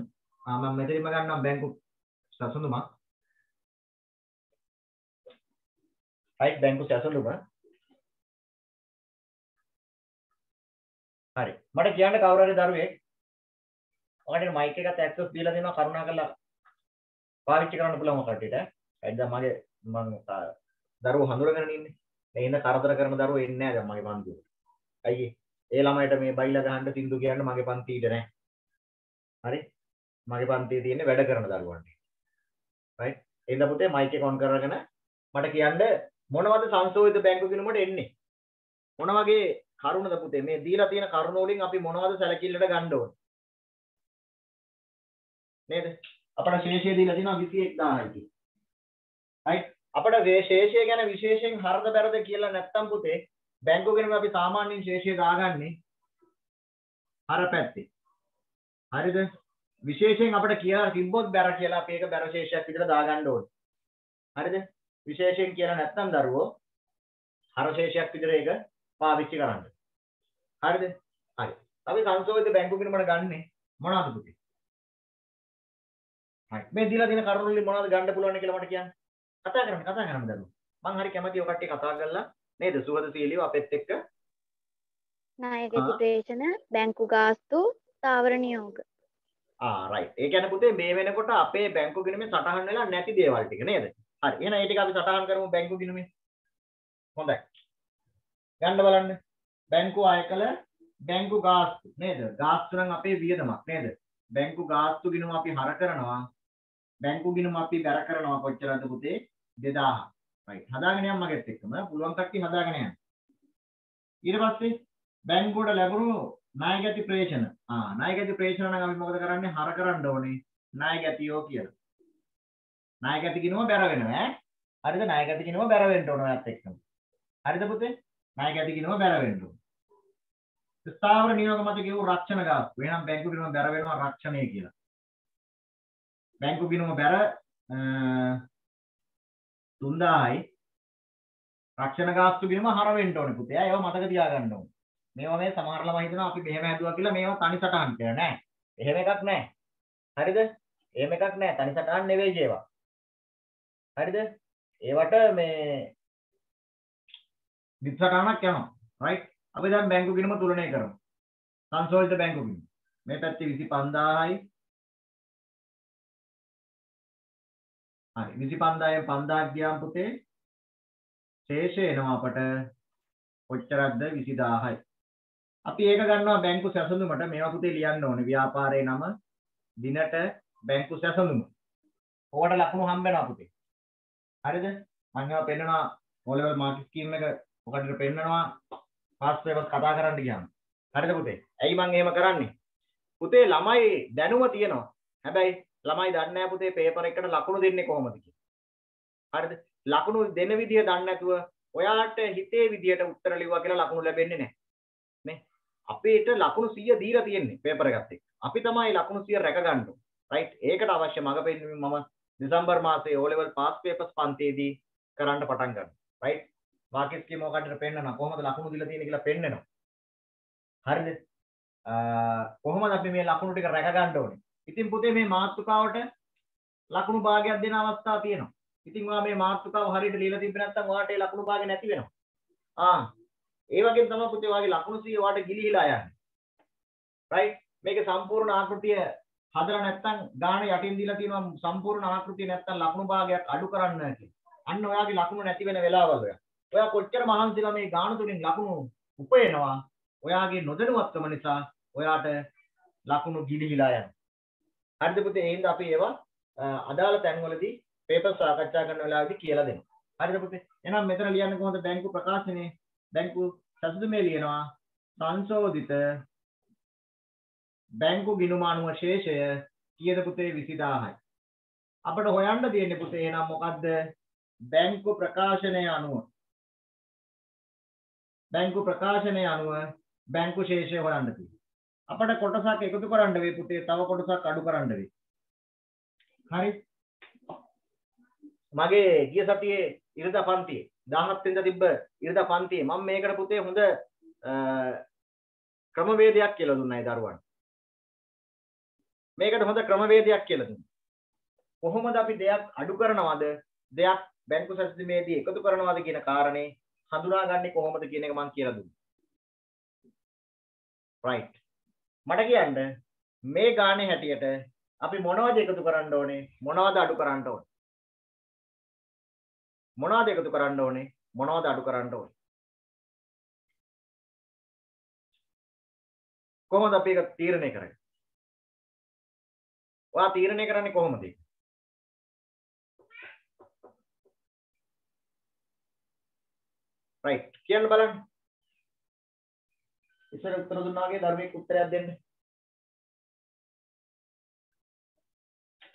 මම මෙතනින්ම ගන්නම් බැංකු සසඳුමක්. right බැංකු සසඳුම. හරි. මට කියන්න කවුරු හරි දරුවෙක් ඔයාලට මයික් එකත් ඇක්සස් දීලා දෙනවා කරුණාකරලා පාවිච්චි කරන්න පුළුවන් ඔය කට්ටියට. ඒත් දැන් මගේ මම දරුවෝ හඳුනගෙන ඉන්නේ. මේ ඉන්න කරදර කරන දරුවෝ එන්නේ නැහැ දැන් මගේ පන්තියට. අයියේ ඒ ළමයිට මේ බයිලා ගහන්න තින්දු කියන්න මගේ පන්තියට නැහැ. හරි? මගේ පන්තියේ තියෙන්නේ වැඩ කරන දරුවන්ට. Right? එන්න පුතේ මයික් එක ඔන් කරගෙන මට කියන්න මොනවද සංශෝධිත බැංකු ගිණුමට එන්නේ? මොන වගේ කරුණද පුතේ මේ දීලා තියෙන කරුණ වලින් අපි මොනවද සැලකිල්ලට ගන්න ඕනේ? නේද? අපට ශේෂය දීලා තියෙනවා 21000යි කියලා. right? අපට ශේෂය ගැන විශේෂයෙන් හරද බැරද කියලා නැත්තම් පුතේ බැංකු ගිණුම අපි සාමාන්‍යයෙන් ශේෂය දාගන්නේ අර පැත්තේ. හරිද? විශේෂයෙන් අපිට කියලා තිබ්බොත් බැර කියලා අපි ඒක බැර ශේෂයක් විතර දාගන්න ඕනේ. හරිද? විශේෂයෙන් කියලා නැත්තම් දරුවෝ හර ශේෂයක් විතර ඒක පාවිච්චි කරන්න. හරිද? හරි. අපි සංශෝධිත බැංකු ගිණුමකට ගන්නෙ මොනවද පුතේ? හරි. මේ දීලා තියෙන කරුණු වලින් මොනවද ගන්න පුළුවන් කියලා මට කියන්න. කතා කරන්න කතා කරන්න දරුවෝ. මම හරි කැමතියි ඔය කට්ටිය කතා කරලා නේද? සුහද සීලිව අපෙත් එක්ක ණයගැති ප්‍රේෂණ බැංකු ගාස්තු ස්ථාවර නියෝග Ah, ආ රයිට් ඒ කියන්නේ පුතේ මේ වෙනකොට අපේ බැංකු ගිණුමේ සටහන් වෙලා නැති දේවල් ටික නේද? හරි. එහෙනම් ඒ ටික අපි සටහන් කරමු බැංකු ගිණුමේ. හොඳයි. ගන්න බලන්න. බැංකු අය කළ බැංකු ගාස්තු නේද? ගාස්තු නම් අපේ වියදමක් නේද? බැංකු ගාස්තු ගිණුම අපි හර කරනවා. බැංකු ගිණුම අපි බැර කරනවා කොච්චරද පුතේ? 2000 රයිට් හදාගෙන යන්න මගෙත් එක්කම. පුළුවන් කට්ටිය හදාගෙන යන්න. ඊට පස්සේ බැංකුවට ලැබුණු ණයගැති ප්‍රේෂණ. ආ ණයගැති ප්‍රේෂණ නම් අපි මොකද කරන්නේ? හර කරන්න ඕනේ. ණයගැතියෝ කියලා. ණයගැති ගිණුම බැර වෙනවා ඈ? හරිද? ණයගැති ගිණුම බැර වෙන්න ඕන ඔයත් එක්කම. හරිද පුතේ? ණයගැති ගිණුම බැර වෙන්න ඕන. ස්ථාවර නියෝග මත කියව රක්ෂණ ගාස්තු. එහෙනම් බැංකු ගිණුම බැර වෙනවා රක්ෂණය කියලා. බැංකු ගිණුම බැර 3000යි රක්ෂණ ගාස්තු ගිණුම හර වෙන්න ඕනේ පුතේ. ඒවා මතක තියාගන්න ඕනේ. මේවා මේ සමහර ළමයි හිතනවා අපි මෙහෙම හැදුවා කියලා මේවා තනි සටහන් කියලා නෑ. එහෙම එකක් නෑ. හරිද? එහෙම එකක් නෑ. තනි සටහන් නෙවෙයි ඒවා. හරිද? ඒවට මේ විත් සටහනක් යනවා. right? අපි දැන් බැංකු ගිණුම තුලනය කරමු. සංශෝධිත බැංකු ගිණුම. මේ පැත්තේ 25000යි හරි 25000න් 5000ක් ගියාම පුතේ ශේෂ එනවා අපට කොච්චරක්ද 20000යි. අපි ඒක ගන්නවා බැංකු සැසඳුමට මේවා පුතේ ලියන්න ඕනේ ව්‍යාපාරයේ නම දිනට බැංකු සැසඳුම. ඕකට ලකුණු හම්බ වෙනවා පුතේ. හරිද? මම ඒවා පෙන්නනවා O level mark scheme එක ඔකට පෙන්නනවා past papers කතා කරන්න ගියාම. හරිද පුතේ? ඇයි මම එහෙම කරන්නේ? පුතේ ළමයි දැනුම තියෙනවා. හැබැයි ළමයි දන්නේ නැහැ පුතේ පේපර් එකට ලකුණු දෙන්නේ කොහොමද කියලා. හරිද? ලකුණු දෙන විදිය දන්නේ නැතුව ඔයාට හිතේ විදියට උත්තර ලිව්වා කියලා ලකුණු ලැබෙන්නේ නැහැ. නේ? අපිට ලකුණු 100 දීලා තියෙන්නේ පේපර් එකත් එක්ක. අපි තමයි ලකුණු 100 රැක ගන්න ඕනේ. රයිට්? ඒකට අවශ්‍ය මඟ පෙන්වීම මම දෙසැම්බර් මාසයේ O level pass papers පන්තියේදී කරන්න පටන් ගන්නවා. රයිට්? වාක්‍යස් කීම ඔකට පෙන්නනවා. කොහොමද ලකුණු දීලා තියෙන්නේ කියලා පෙන්නනවා. හරිද? කොහොමද අපි මේ ලකුණු ටික රැක ගන්න ඕනේ? ඉතින් පුතේ මේ මාතෘකාවට ලකුණු භාගයක් දෙන අවස්ථා තියෙනවා. ඉතින් ඔයා මේ මාතෘකාව හරියට ලියලා තිබ්බ නැත්නම් ඔයාට ඒ ලකුණු භාගය නැති වෙනවා. ආ ඒ වගේම තමයි පුතේ ඔයාගේ ලකුණු 100 ඔයාට ගිලිහිලා යන්නේ. රයිට්? මේකේ සම්පූර්ණ ආකෘතිය හදලා නැත්නම් ගාන යටින් දීලා තියෙනවා සම්පූර්ණ ආකෘතිය නැත්නම් ලකුණු භාගයක් අඩු කරන්න කියලා. අන්න ඔයාගේ ලකුණු නැති වෙන වෙලාවල් ඔයා. ඔයා කොච්චර මහන්සිලා මේ ගාන තුලින් ලකුණු උපයනවා. ඔයාගේ නොදැනුවත්කම නිසා ඔයාට ලකුණු ගිලිහිලා යනවා. හරිද පුතේ? එහෙනම් අපි ඒවා අදාළ තැන්වලදී පේපර් සාකච්ඡා කරන වෙලාවදී කියලා දෙනවා. හරිද පුතේ? එහෙනම් මෙතන ලියන්නේ කොහොමද බැංකු ප්‍රකාශනයේ බැංකු සතුටුමේ ලියනවා සංශෝධිත බැංකු ගිණුම අනුව ශේෂය කීයද පුතේ 20000යි. අපිට හොයන්න තියෙන්නේ පුතේ එහෙනම් මොකද්ද? බැංකු ප්‍රකාශනය අනුව බැංකු ප්‍රකාශනය අනුව බැංකු ශේෂය හොයන්න තියෙනවා. අපිට කොටසක් එකතු කරන්න වෙයි පුතේ තව කොටසක් අඩු කරන්න වෙයි. හරි? මගේ ගිය සතියේ ඉරිදා පන්තියේ 17 වෙනිදා තිබ්බ ඉරිදා පන්තියේ මම මේකට පුතේ හොඳ ක්‍රමවේදයක් කියලා දුන්නා ඒ දරුවන්ට. මේකට හොඳ ක්‍රමවේදයක් කියලා දුන්නා. කොහොමද අපි දෙයක් අඩු කරනවද දෙයක් බැංකු සැසඳීමේදී එකතු කරනවද කියන කාරණේ හඳුනාගන්නේ කොහොමද කියන එක මම කියලා දුන්නා. right. මට කියන්න මේ ගානේ හැටියට අපි මොනවද එකතු කරන්න ඕනේ මොනවද අඩු කරන්න ඕනේ මොනවද එකතු කරන්න ඕනේ? මොනවද අඩු කරන්න ඕනේ? කොහොමද අපි ඒක තීරණය කරන්නේ? ඔයා තීරණය කරන්නේ කොහොමද? ඒක රයිට් කියන්න බලන්න. ඉස්සර උත්තර දුන්නා වගේ ධර්මයක උත්තරයක් දෙන්න.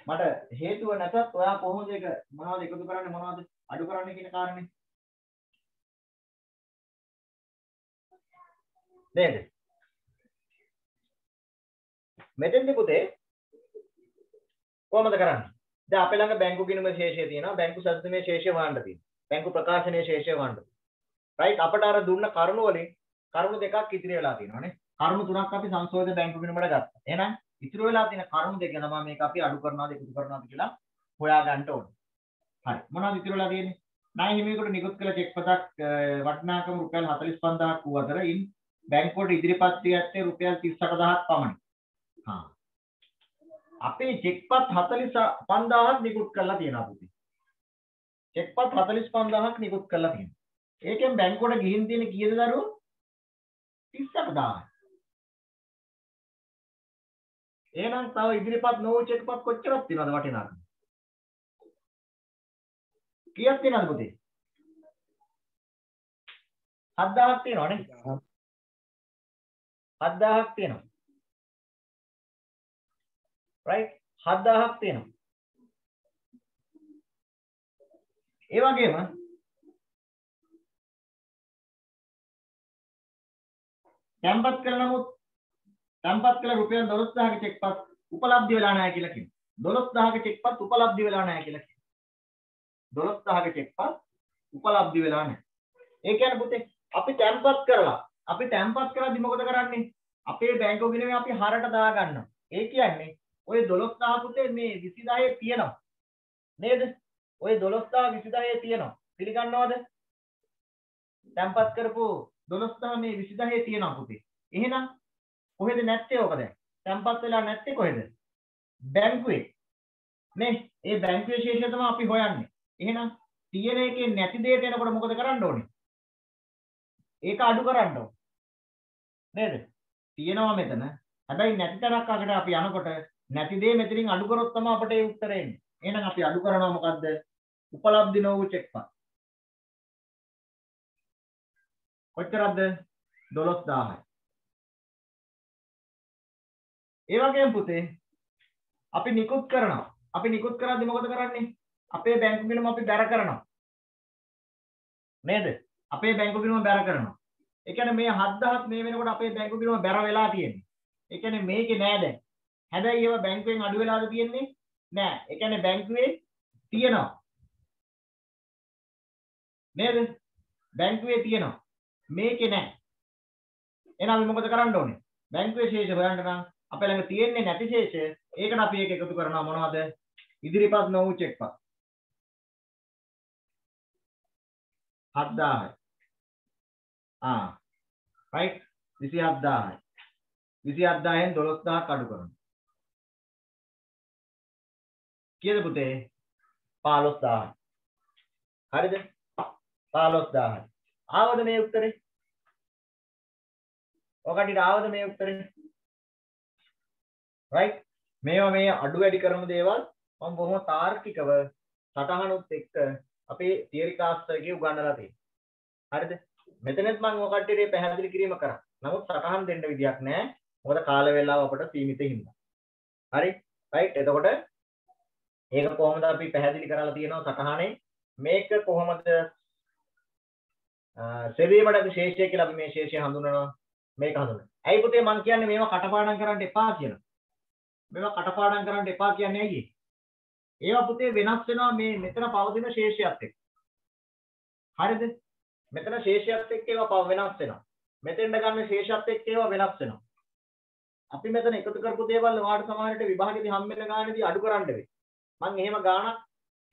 මට හේතුව නැතත් ඔයා කොහොමද ඒක මොනවද එකතු කරන්නේ මොනවද අඩු කරන්නේ කියන කාරණේ? නේද? මෙතෙන්දි පුතේ කොහොමද කරන්නේ? දැන් අපේ ළඟ බැංකු ගිණුම ශේෂය තියෙනවා. බැංකු සතුටුමේ ශේෂය වහන්න තියෙනවා. බැංකු ප්‍රකාශනයේ ශේෂය වහන්න. රයිට් අපට අර දුන්න කරුණු වලින් කරුණු දෙකක් ඉතිරි වෙලා තියෙනවානේ කරුණු තුනක් අපි සංශෝධන බැංකු ගිණුමට ගත්තා. එහෙනම් ඉතුරු වෙලා තියෙන කරුණු දෙක තමයි මේක අපි අඩු කරනවාද එකතු කරනවාද කියලා හොයා ගන්න ඕනේ. හරි. මොනවද ඉතුරු වෙලා තියෙන්නේ? ණය හිමියෙකුට නිකුත් කළ චෙක් පතක් වටිනාකම රුපියල් 45000ක් වූ අතර ඉන් බැංකුවට ඉදිරිපත් වී ඇත්තේ රුපියල් 38000ක් පමණි. හා. අපේ චෙක්පත් 45000ක් නිකුත් කරලා තියෙනවා පුතේ. චෙක්පත් 45000ක් නිකුත් කරලා තියෙනවා. ඒකෙන් බැංකුවට ගිහින් තියෙන කීයද දරුවෝ? 38000ක්. එහෙනම් තව ඉදිරිපත් නොවු චෙක්පත් කොච්චරක් තියෙනවද වටිනාකම? කීයක් තියෙනවද පුතේ? 7000ක් තියෙනවනේ. 7000ක් තියෙනවා. right 7000ක් තියෙනවා. ඒ වගේම තැන්පත් කළ නමුත් තැන්පත් කළ රුපියල් 12000ක චෙක්පත් උපලබ්ධ වෙලා නැහැ කියලා කියනවා. 12000ක චෙක්පත් උපලබ්ධ වෙලා නැහැ කියලා කියනවා. 12000ක චෙක්පත් උපලබ්ධ වෙලා නැහැ. ඒ කියන්නේ පුතේ අපි තැන්පත් කරලා අපි තැන්පත් කරද්දි මොකද කරන්නේ? අපේ බැංකුව ගිණුමේ අපි හරට දා ගන්නවා. ඒ කියන්නේ ඔය 12000 පුතේ මේ 20000 තියෙනවා. නේද? ඔය 12000 20000 තියෙනවා. පිළිගන්නවද? තැන්පත් කරපු 12000 මේ 20000 තියෙනවා පුතේ. එහෙනම් කොහෙද නැත්තේ ඕක දැන්? තැන්පත් වෙලා නැත්තේ කොහෙද? බැංකුවේ. නේ? ඒ බැංකුවේ ශේෂය තමයි අපි හොයන්නේ. එහෙනම් තියෙන එකේ නැති දෙයට එනකොට මොකද කරන්න ඕනේ? ඒක අඩු කරන්න ඕනේ. නේද? තියෙනවා මෙතන. හැබැයි නැති තරක් අකට අපි යනකොට නැති දේ මෙතනින් අඩු කරොත් තමයි අපිට ඒ උත්තරේ එන්නේ. එහෙනම් අපි අඩු කරනවා මොකද්ද? උපලබ්ධි නොවු චෙක්පත්. කොච්චරද? 12000යි. ඒ වගේම පුතේ අපි නිකුත් කරනවා. අපි නිකුත් කරද්දි මොකද කරන්නේ? අපේ බැංකු ගිණුම අපි බැර කරනවා. නේද? අපේ බැංකු ගිණුම බැර කරනවා. ඒ කියන්නේ මේ 7000ක් මේ වෙනකොට අපේ බැංකු ගිණුම බැර වෙලා තියෙන්නේ. ඒ කියන්නේ මේකේ නෑ දැන්. හැබැයි ඒව බැංකුවෙන් අඩු වෙලාද තියෙන්නේ? නෑ. ඒ කියන්නේ බැංකුවේ තියෙනවා. නේද? බැංකුවේ තියෙනවා. මේකේ නෑ. එහෙනම් අපි මොකද කරන්න ඕනේ? බැංකුවේ ශේෂ හොයන්න නම් අපේ ළඟ තියෙන්නේ නැති ශේෂය. ඒකට අපි ඒක එකතු කරනවා මොනවද? ඉදිරිපත් නොවු චෙක්පත්. 7000යි. ආ. right 27000යි. 27000ෙන් 12000ක් අඩු කරනවා. කීයද පුතේ? 15000යි. හරිද? 15000යි. ආවද මේ උත්තරේ? ඔකට ආවද මේ උත්තරේ? Right මේවා මේ අඩු වැඩි කරන දේවල් මම බොහොම තාර්කිකව සටහනුත් එක්ක අපේ තියරි ක්ලාස් එකේ උගන්වලා තියෙනවා. හරිද? මෙතනත් මම ඔය කට්ටියට පැහැදිලි කිරීම කරා. නමුත් සටහන් දෙන්න විදියක් නැහැ. මොකද කාල වේලාව අපට සීමිත හින්දා. හරි? right එතකොට ඒක කොහොමද අපි පැහැදිලි කරලා තියෙනවා සටහනේ මේක කොහොමද සෙවීමට ශේෂය කියලා අපි මේ ශේෂය හඳුනනවා මේක හඳුනනවා. ඇයි පුතේ මං කියන්නේ මේවා කටපාඩම් කරන්න එපා කියලා. මේවා කටපාඩම් කරන්න එපා කියන්නේ ඇයි? ඒවා පුතේ වෙනස් වෙනවා මේ මෙතන පවතින ශේෂයත් එක්ක. හරිද? මෙතන ශේෂයත් එක්ක ඒවා වෙනස් වෙනවා. මෙතෙන්ද ගන්න ශේෂයත් එක්ක ඒවා වෙනස් වෙනවා. අපි මෙතන එකතු කරපු දේවල් ඔයාලට සමහරට විභාගෙදී හම් වෙන ගානේදී අඩු කරන්න වෙයි. මම එහෙම ගානක්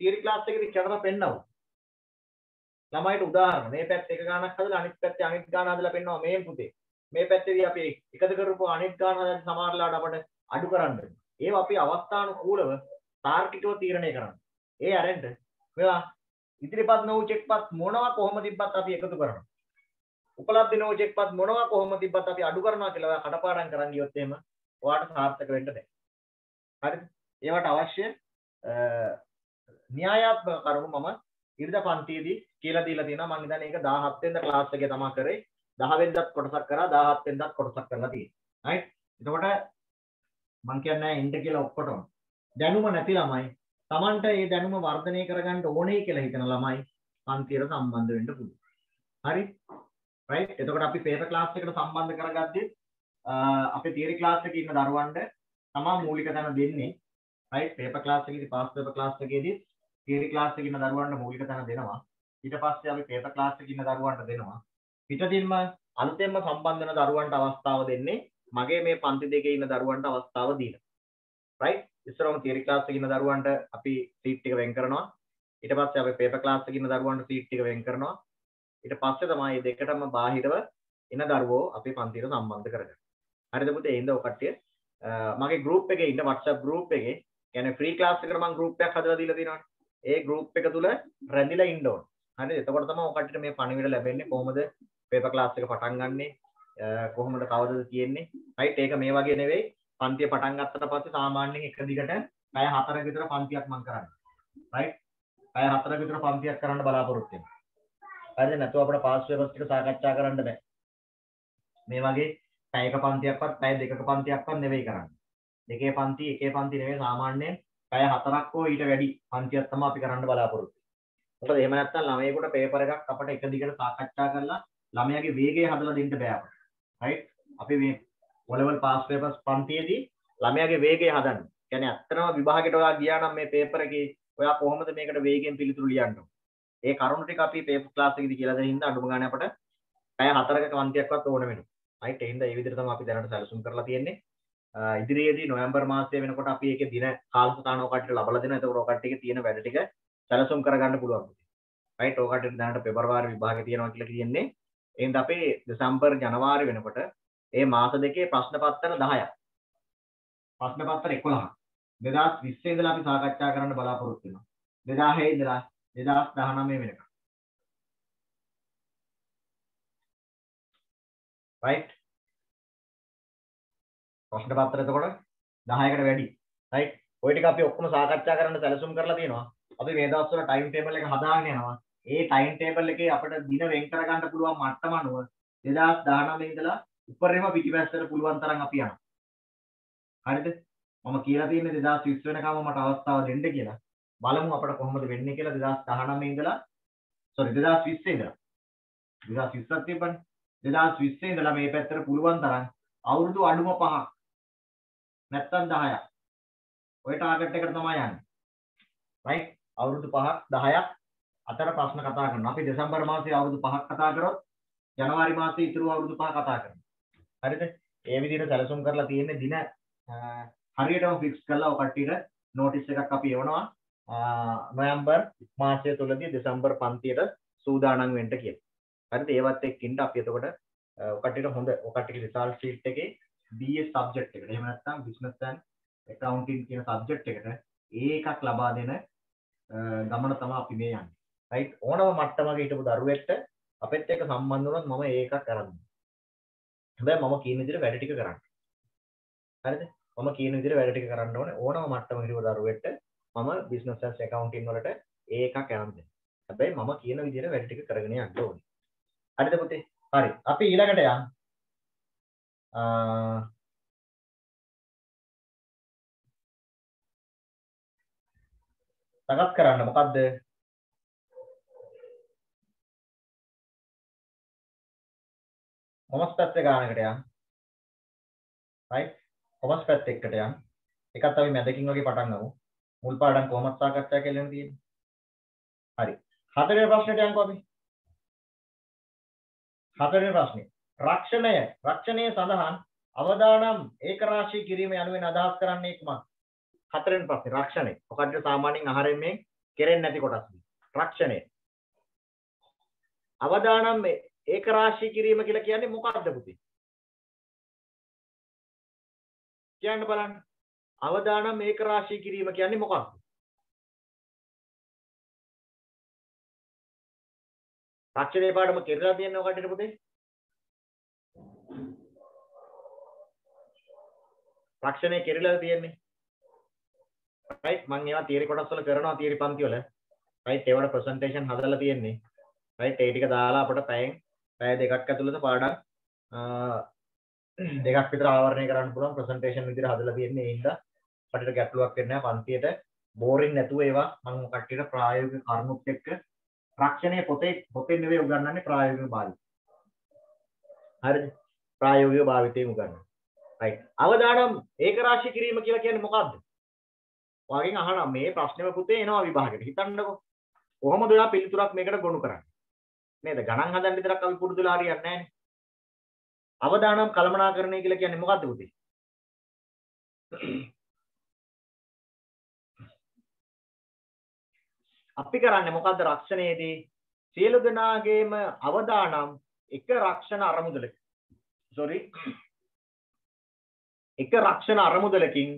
තියරි ක්ලාස් එකේදී කරලා පෙන්නනවා. ළමයිට උදාහරණ මේ පැත්ත එක ගානක් හදලා අනිත් පැත්තේ අනිත් ගාන හදලා පෙන්නනවා මේ පුතේ. මේ පැත්තේදී අපි එකතු කරපු අනිත් ගාන හදලා සමහරලාට අපිට අඩු කරන්න වෙනවා. ඒවා අපි අවස්ථානුකූලව තාර්කිකව තීරණය කරන්න. ඒ අරෙන්ට මේවා ඉදිරිපත් නොවු චෙක්පත් මොනවා කොහොම තිබ්බත් අපි එකතු කරනවා. උපලබ්ධ නොවු චෙක්පත් මොනවා කොහොම තිබ්බත් අපි අඩු කරනවා කියලා ඔයා කටපාඩම් කරන් ගියොත් එහෙම ඔයාට සාර්ථක වෙන්න බෑ. හරිද? ඒවට අවශ්‍ය න්‍යායාත්මක කරුණු මම ඉරිදා පන්තියේදී කියලා දීලා තියෙනවා. මම හිතන්නේ ඒක 17 වෙනිදා ක්ලාස් එකේ තමයි කරේ. 10 වෙනිදාත් කොටසක් කරා 17 වෙනිදාත් කොටසක් කරලා තියෙනවා. right? එතකොට මං කියන්නේ ඉන්න කියලා ඔක්කොටම දැනුම නැති ළමයි Tamanට ඒ දැනුම වර්ධනය කරගන්න ඕනේ කියලා හිතන ළමයි පන්තියට සම්බන්ධ වෙන්න පුළුවන්. හරි? right? එතකොට අපි පේපර් ක්ලාස් එකට සම්බන්ධ කරගද්දී අපේ තියරි ක්ලාස් එකේ ඉන්න දරුවන්ට තමා මූලික තැන දෙන්නේ. right? පේපර් ක්ලාස් එකේදී පාස් පේපර් ක්ලාස් එකේදී තියරි ක්ලාස් එකේ ඉන්න දරුවන්ට මූලික තැන දෙනවා. ඊට පස්සේ අපි පේපර් ක්ලාස් එකේ ඉන්න දරුවන්ට දෙනවා. පිටතින්ම අලුතෙන්ම සම්බන්ධ වෙන දරුවන්ට අවස්ථාව දෙන්නේ මගේ මේ පන්ති දෙකේ ඉන්න දරුවන්ට අවස්ථාව දීලා. right? ඉස්සරවම තියරි ක්ලාස් එකේ ඉන්න දරුවන්ට අපි සීට් ටික වෙන් කරනවා. ඊට පස්සේ අපි පේපර් ක්ලාස් එකේ ඉන්න දරුවන්ට සීට් ටික වෙන් කරනවා. ඊට පස්සේ තමයි මේ දෙකටම බාහිරව ඉන්න දරුවෝ අපේ පන්තියට සම්බන්ධ කරගන්න. හරිද පුතේ? ඉන්න ඔය කට්ටිය මගේ group එකේ ඉන්න WhatsApp group එකේ කියන්නේ free class එකට මම group එකක් හදලා දීලා තියෙනවානේ. ඒ group එක තුල රැඳිලා ඉන්න ඕන. හරිද? එතකොට තමයි ඔය කට්ටියට මේ පණිවිඩ ලැබෙන්නේ කොහොමද paper class එක පටන් ගන්නෙ කොහොමද කවදද තියෙන්නේ. right ඒක මේ වගේ නෙවෙයි. පන්තිය පටන් ගත්තට පස්සේ සාමාන්‍යයෙන් එක දිගට පැය 4ක විතර පන්තියක් මම කරන්නේ. right? පැය 4ක විතර පන්තියක් කරන්න බලාපොරොත්තු වෙනවා. හරිද? නැතුව අපිට පාස් පේපර්ස් ටික සාකච්ඡා කරන්න බෑ. මේ වගේ පැයක පන්තියක්වත් පැය දෙකක පන්තියක්වත් නෙවෙයි කරන්නේ. දෙකේ පන්ති එකේ පන්ති නෙවෙයි සාමාන්‍යයෙන් පැය හතරක් හෝ ඊට වැඩි පන්තියක් තමයි අපි කරන්න බලාපොරොත්තු මොකද එහෙම නැත්නම් ළමයෙකුට පේපර් එකක් අපිට එක දිගට සාකච්ඡා කරලා ළමයාගේ වේගය හදලා දෙන්න බෑ අපිට. Right? අපි මේ O level pass papers පන්තියේදී ළමයාගේ වේගය හදන්න. කියන්නේ ඇත්තටම විභාගයට ඔයා ගියා නම් මේ පේපර් එකේ ඔයා කොහොමද මේකට වේගයෙන් පිළිතුරු ලියන්න ඒ කරුණු ටික අපි පේපර් ක්ලාස් එකේදී කියලා දෙන හින්දා අඩුම ගානේ අපිට පැය හතරක පන්තියක්වත් ඕන වෙනවා. right? ඒ හින්දා ඒ විදිහට තමයි අපි දැනට සැලසුම් කරලා තියෙන්නේ. ඉදිරියේදී නොවැම්බර් මාසය වෙනකොට අපි ඒකේ දින කාලසටහන ඔකටට ලබලා දෙනවා. එතකොට ඔකටට තියෙන වැඩ ටික සැලසුම් කරගන්න පුළුවන්. right? ඔකටට දැනට පෙබරවාරි විභාගය තියෙනවා කියලා කියන්නේ. එහෙනම් අපි දෙසැම්බර් ජනවාරි වෙනකොට ඒ මාස දෙකේ ප්‍රශ්න පත්‍ර 10ක්. ප්‍රශ්න පත්‍ර 11ක්. 2020 ඉඳලා අපි සාකච්ඡා කරන්න බලාපොරොත්තු වෙනවා. 2006 ඉඳලා 2019 වෙනකම්. right? ප්‍රශ්න පත්‍ර එතකොට 10කට වැඩි. right? ওই ටික අපි ඔක්කොම සාකච්ඡා කරන්න සැලසුම් කරලා තියෙනවා. අපි මේ දවස්වල ටයිම් ටේබල් එක හදාගෙන යනවා. ඒ ටයිම් ටේබල් එකේ අපිට දින වෙන් කරගන්න පුළුවන් මට්ටම අනුව 2019 ඉඳලා උඩරිම පිටිපැත්තට පුළුවන් තරම් අපි යනවා. හරිද? මම කියලා තියෙන්නේ 2020 වෙනකම් මට අවස්ථාව දෙන්න කියලා. බලමු අපිට කොහොමද වෙන්නේ කියලා 2019 ඉඳලා sorry 2020 ඉඳලා 2020ක් තිබ්බනේ. 2020 ඉඳලා මේ පැත්තට පුළුවන් තරම් අවුරුදු අඩුම පහක් නැත්තම් 10ක්. ඔය ටාගට් එකට තමයි යන්නේ. right? අවුරුදු 5ක් 10ක් අතර ප්‍රශ්න කතා කරනවා. අපි දෙසැම්බර් මාසයේ අවුරුදු 5ක් කතා කරොත් ජනවාරි මාසයේ ඉතුරු අවුරුදු 5 කතා කරනවා. හරිද? ඒ විදිහට සැලසුම් කරලා තියෙන්නේ දින හරියටම ෆික්ස් කරලා ඔය කට්ටියට නෝටිස් එකක් අපි එවනවා. නොවැම්බර් මාසය තුලදී දෙසැම්බර් පන්තියට සූදානම් වෙන්න කියලා. හරිද? ඒවත් එක්කින්ද අපි එතකොට ඔය කට්ටියට හොඳ ඔය කට්ටියගේ රිසල්ට් ෂීට් එකේ BS සබ්ජෙක්ට් එකට. එහෙම නැත්නම් business and accounting කියන සබ්ජෙක්ට් එකට ඒකක් ලබා දෙන ගමන තමයි අපි මේ යන්නේ. Right ඕනම මට්ටමක හිටපු දරුවෙක්ට අපෙත් එක්ක සම්බන්ධ වුණොත් මම ඒකක් අරන් හැබැයි මම කියන විදිහට වැඩ ටික කරන්න. හරිද? මම කියන විදිහට වැඩ ටික කරන්න ඕනේ ඕනම මට්ටමක හිටපු දරුවෙක්ට මම business and accounting වලට ඒකක් අරන් දෙන්න. හැබැයි මම කියන විදිහට වැඩ ටික කරගෙන යන්න ඕනේ. හරිද පුතේ? හරි. අපි ඊළඟට යමු. සකස් කරන්න මොකද්ද කොමස් පැත්ත ගානකට යන්න. right කොමස් පැත්ත එක්කට යන්න. එකත් අපි මැදකින් වගේ පටන් ගමු. මුල් පාඩම් කොහොමද සාකච්ඡා කරන්න තියෙන්නේ. හරි. හතරවෙනි ප්‍රශ්නෙට යන්කෝ අපි. හතරවෙනි ප්‍රශ්නේ. රක්ෂණය. රක්ෂණය සඳහන් අවදානම් ඒකරාශී කිරීම යනුවෙන් අදහස් කරන්නේ කුමක්ද? හතරෙන් පස්සේ රක්ෂණය. ඔකට සාමාන්‍යයෙන් ආහාරයෙන් මේ කෙරෙන්නේ නැති කොටස්. රක්ෂණය. අවදානම් ඒක රාශී කිරීම කියලා කියන්නේ මොකක්ද පුතේ? කියන්න බලන්න. අවදානම් ඒක රාශී කිරීම කියන්නේ මොකක්ද? රක්ෂණේ පාඩම කෙරලා තියෙනව කඩේට පුතේ? රක්ෂණේ කෙරලා තියෙන්නේ right මම ඒවා තියරි කොටස් වල කරනවා තියරි පන්ති වල right ඒවට ප්‍රසන්ටේෂන් හදලා තියෙන්නේ right ඒ ටික දාලා අපිට පැයෙන් පැය දෙකක් ඇතුළත පාඩම්. දෙකක් විතර ආවරණය කරන්න පුළුවන් ප්‍රසන්ටේෂන් විදිහට හදලා තියෙන්නේ ඒ හින්දා. අපිට ගැටලුවක් වෙන්නේ නැහැ පන්තියට බෝරින් නැතුව ඒවා. මම කට්ටියට ප්‍රායෝගික කරුණුත් එක්ක රක්ෂණය පොතේ පොතේ නෙවෙයි උගන්වන්නේ ප්‍රායෝගික භාවිතය. හරිද ප්‍රායෝගික භාවිතයෙන් උගන්වන්නේ. right. අවදානම් ඒක රාශී කිරීම කියලා කියන්නේ මොකක්ද ඔයාගෙන් අහනවා මේ ප්‍රශ්නේම පුතේ එනවා විභාගෙට. හිතන්නකෝ. කොහොමද ඔයා පිළිතුරක් මේකට ගොනු කරන්නේ? නේද? ගණන් හදන්න විතරක් අපි පුරුදුලා හරියන්නේ නැහැනේ. අවදානම් කළමනාකරණය කියලා කියන්නේ මොකද්ද පුතේ? අපි කරන්නේ මොකද්ද රක්ෂණයේදී සියලු දෙනාගේම අවදානම් එක රක්ෂණ අරමුදලක sorry එක රක්ෂණ අරමුදලකින්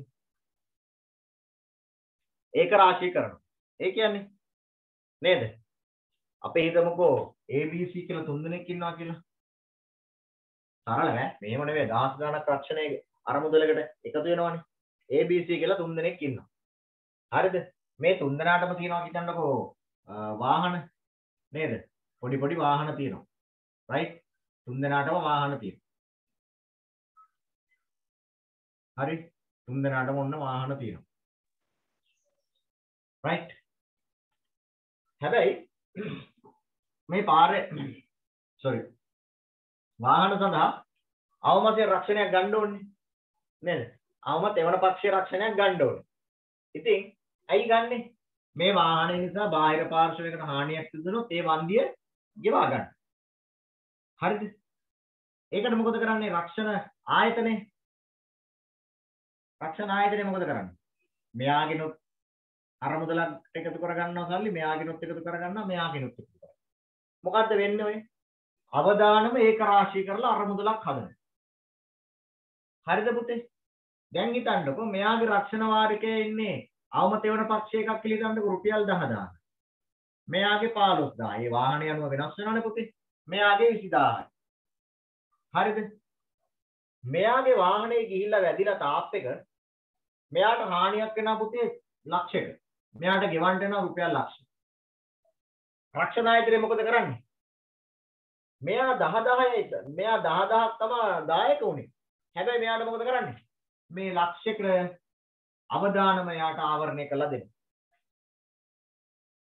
ඒක රාශී කරනවා. ඒ කියන්නේ නේද? අපි හිතමුකෝ ABC කියලා තුන් දෙනෙක් ඉන්නවා කියලා. සරල නෑ. මෙහෙම නෙවෙයි දහස් ගණක් රක්ෂණයේ අරමුදලකට එකතු වෙනවනේ. ABC කියලා තුන් දෙනෙක් ඉන්නවා. හරිද? මේ තුන් දෙනාටම තියෙනවා හිතන්නකෝ වාහන නේද? පොඩි පොඩි වාහන තියෙනවා. right? තුන් දෙනාටම වාහන තියෙනවා. හරි? තුන් දෙනාටම ඔන්න වාහන තියෙනවා. right? හැබැයි මේ පාරේ sorry වාහන සඳහා අවමතිය රක්ෂණයක් ගන්න ඕනේ නේද? අවමත එවන පක්ෂයේ රක්ෂණයක් ගන්න ඕනේ. ඉතින් ඇයි ගන්නෙ? මේ වාහනය නිසා බාහිර පාර්ශවයකට හානියක් සිදු වුණොත් ඒ වන්දිය ගෙවා ගන්න. හරිද? ඒකට මොකද කරන්නේ? රක්ෂණ ආයතනේ රක්ෂණ ආයතනේ මොකද කරන්නේ? මෙයාගෙනුත් අරමුදලක් එකතු කරගන්නවා සල්ලි මෙයාගෙනුත් එකතු කරගන්නවා මෙයාගෙනුත් එකතු කරගන්නවා. මොකද්ද වෙන්නේ ඔය? අවදානම ඒක රාශී කරලා අරමුදලක් හදනවා. හරිද පුතේ? දැන් හිතන්නකො මෙයාගේ රක්ෂණ වාරිකයේ ඉන්නේ අවම තෙවන පක්ෂ එකක් පිළිගන්නකො රුපියල් 10000. මෙයාගේ 15000. ඒ වාහනය අනුව වෙනස් වෙනවනේ පුතේ. මෙයාගේ 20000. හරිද? මෙයාගේ වාහනේ ගිහිල්ලා වැදිලා තාප් එක මෙයාට හානියක් වෙනා පුතේ ලක්ෂයක. මෙයාට ගෙවන්න වෙනවා රුපියල් ලක්ෂ. රක්ෂණ ආයතනය මොකද කරන්නේ? මෙයා 10000 මෙයා 10000ක් තමයි දායක උනේ. හැබැයි මෙයාට මොකද කරන්නේ? මේ ලක්ෂයක අවදානම එයාට ආවරණය කරලා දෙන්න.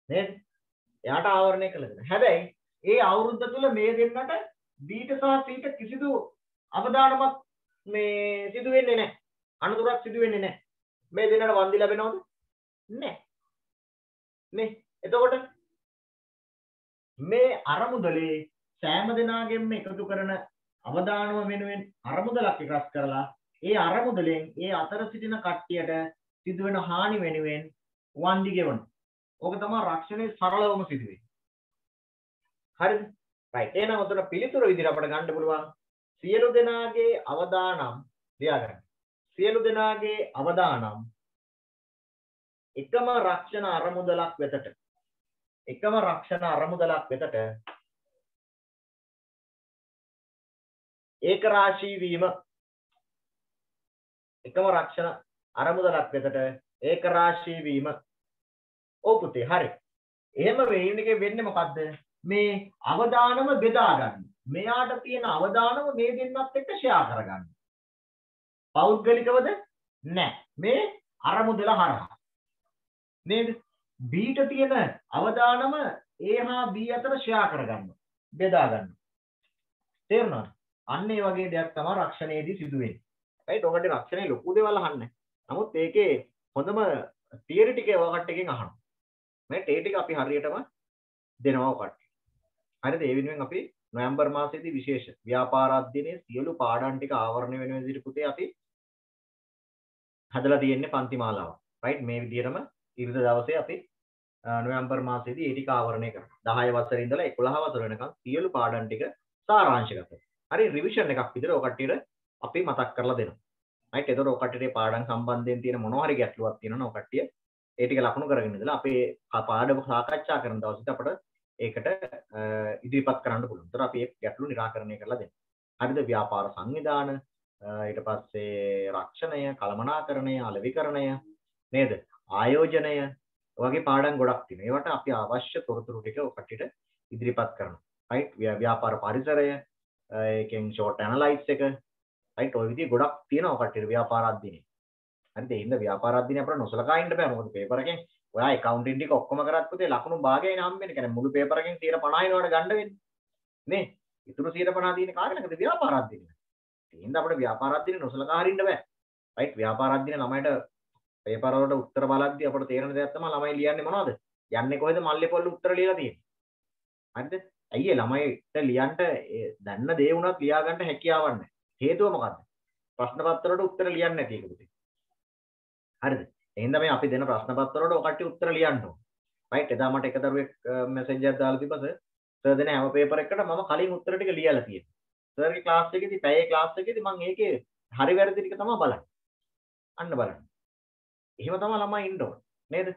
නේද? එයාට ආවරණය කරලා දෙන්න. හැබැයි ඒ අවුරුද්ද තුල මේ දෙන්නට බීට සහ සීට කිසිදු අවදානමක් මේ සිදු වෙන්නේ නැහැ. අනතුරක් සිදු වෙන්නේ නැහැ. මේ දෙන්නට වන්දි ලැබෙනවද? නැහැ. නේ? එතකොට මේ අරමුදලේ සෑම දෙනාගෙන්ම එකතු කරන අවදානම වෙනුවෙන් අරමුදලක් එකස් කරලා ඒ අරමුදලෙන් ඒ අතර සිටින කට්ටියට සිදුවෙන හානි වෙනුවෙන් වන්දි ගෙවන. ඕක තමයි රක්ෂණයේ සරලවම සිදුවෙන්නේ. හරිද? right. එහෙනම් උතන පිළිතුර විදිහට අපිට ගන්න පුළුවන් සියලු දෙනාගේ අවදානම් ලියාගන්න. සියලු දෙනාගේ අවදානම් එකම රක්ෂණ අරමුදලක් වෙතට එකම රක්ෂණ අරමුදලක් වෙතට ඒක රාශී වීම එකම රක්ෂණ අරමුදලක් වෙතට ඒක රාශී වීම. ඔව් පුතේ හරි. එහෙම වෙයින් එකේ වෙන්නේ මොකද්ද? මේ අවදානම බෙදා ගන්න. මෙයාට තියෙන අවදානම මේ දෙන්නත් එක්ක ෂෙයා කරගන්න. පෞද්ගලිකවද? නැහැ මේ අරමුදල හරහා. නේද? B ට තියෙන අවදානම A හා B අතර ෂෙයා කරගන්න බෙදා ගන්න තේරුණාද අන්න ඒ වගේ දෙයක් තමයි රක්ෂණයේදී සිදුවෙන්නේ. right? ඔකට රක්ෂණයේ ලොකු දේවල් අහන්නේ. නමුත් ඒකේ හොඳම තියරි ටික ඔකට එකෙන් අහනවා. මේ ටේ ටික අපි හරියටම දෙනවා ඔකට. හරිද? ඒ වෙනුවෙන් අපි නොවැම්බර් මාසයේදී විශේෂ ව්‍යාපාර අධ්‍යයනයේ සියලු පාඩම් ටික ආවරණය වෙන විදිහට පුතේ අපි හදලා තියෙන්නේ පන්ති මාලාව. right? මේ විදිහටම ඉරිද දවසේ අපි නොවැම්බර් මාසයේදී ඒ ටික ආවරණය කරනවා. 10 වසරේ ඉඳලා 11 වසර වෙනකම් සියලු පාඩම් ටික සාරාංශගත කරනවා. හරි රිවිෂන් එකක් විදිහට ඔය කට්ටියට අපි මතක් කරලා දෙනවා. right එතකොට ඔය කට්ටියට පාඩම් සම්බන්ධයෙන් තියෙන මොනවා හරි ගැටලුවක් තියෙනවා ඔය කට්ටිය ඒ ටික ලකුණු කරගෙන ඉඳලා අපේ පාඩම සාකච්ඡා කරන දවසට අපිට ඒකට ඉදිරිපත් කරන්න පුළුවන්. ඒතර අපි ඒ ගැටලු निराකරණය කරලා දෙනවා. හරිද? ව්‍යාපාර සංවිධාන ඊට පස්සේ රක්ෂණය, කළමනාකරණය, අලෙවිකරණය නේද? ආයෝජනය වගේ පාඩම් ගොඩක් තියෙනවා. ඒවට අපි අවශ්‍ය තොරතුරු ටික ඔය කට්ටියට ඉදිරිපත් කරනවා. right? ව්‍යාපාර පරිසරය ඒකෙන් ෂෝට් ඇනලයිස් එක. right? ඔය විදිහ ගොඩක් තියෙනවා කට්ටියට ව්‍යාපාර අධ්‍යයනය. හරිද ඒ හින්දා ව්‍යාපාර අධ්‍යයනය අපිට නොසලකා ඉන්න බෑ. මොකද පේපර් එකෙන් ඔයා accounting ටික ඔක්කොම කරත් පුතේ ලකුණු භාගයයි හම්බෙන්නේ කියන්නේ මුළු පේපර් එකෙන් 150 නෝඩ ගන්න වෙන්නේ. නේ? ඉතුරු 150 තියෙන කාර්ය ළඟද ව්‍යාපාර අධ්‍යයනය. ඒ හින්දා අපිට ව්‍යාපාර අධ්‍යයනය නොසලකා හරින්න බෑ. right? ව්‍යාපාර අධ්‍යයනය ළමයිට පේපර් වලට උත්තර බලද්දී අපිට තේරෙන දෙයක් තමයි ළමයි ලියන්නේ මොනවද යන්නේ කොහෙද මල්ලේ පොල්ල උත්තර ලියලා තියෙන්නේ හරිද ඇයි ළමයිට ලියන්න දන්න දේ වුණත් ලියා ගන්න හැකියාවක් නැහැ. හේතුව මොකද්ද? ප්‍රශ්න පත්‍ර වලට උත්තර ලියන්නේ නැති එක පුතේ. හරිද? එහෙනම් මේ අපි දෙන ප්‍රශ්න පත්‍ර වලට ඔය කට්ටිය උත්තර ලියන්න ඕන. රයිට් එදා මට එක දරුවෙක් මැසේජ් එකක් දාලා තිබ්බස සර් දෙන හැම පේපර් එකකට මම කලින් උත්තර ටික ලියලා තියෙනවා. සර්ගේ ක්ලාස් එකේදී පැයේ ක්ලාස් එකේදී මම ඒකේ හරි වැරදි ටික තමයි බලන්නේ. අන්න බලන්න. එහෙම තමයි ළමයි ඉන්න ඕන. නේද?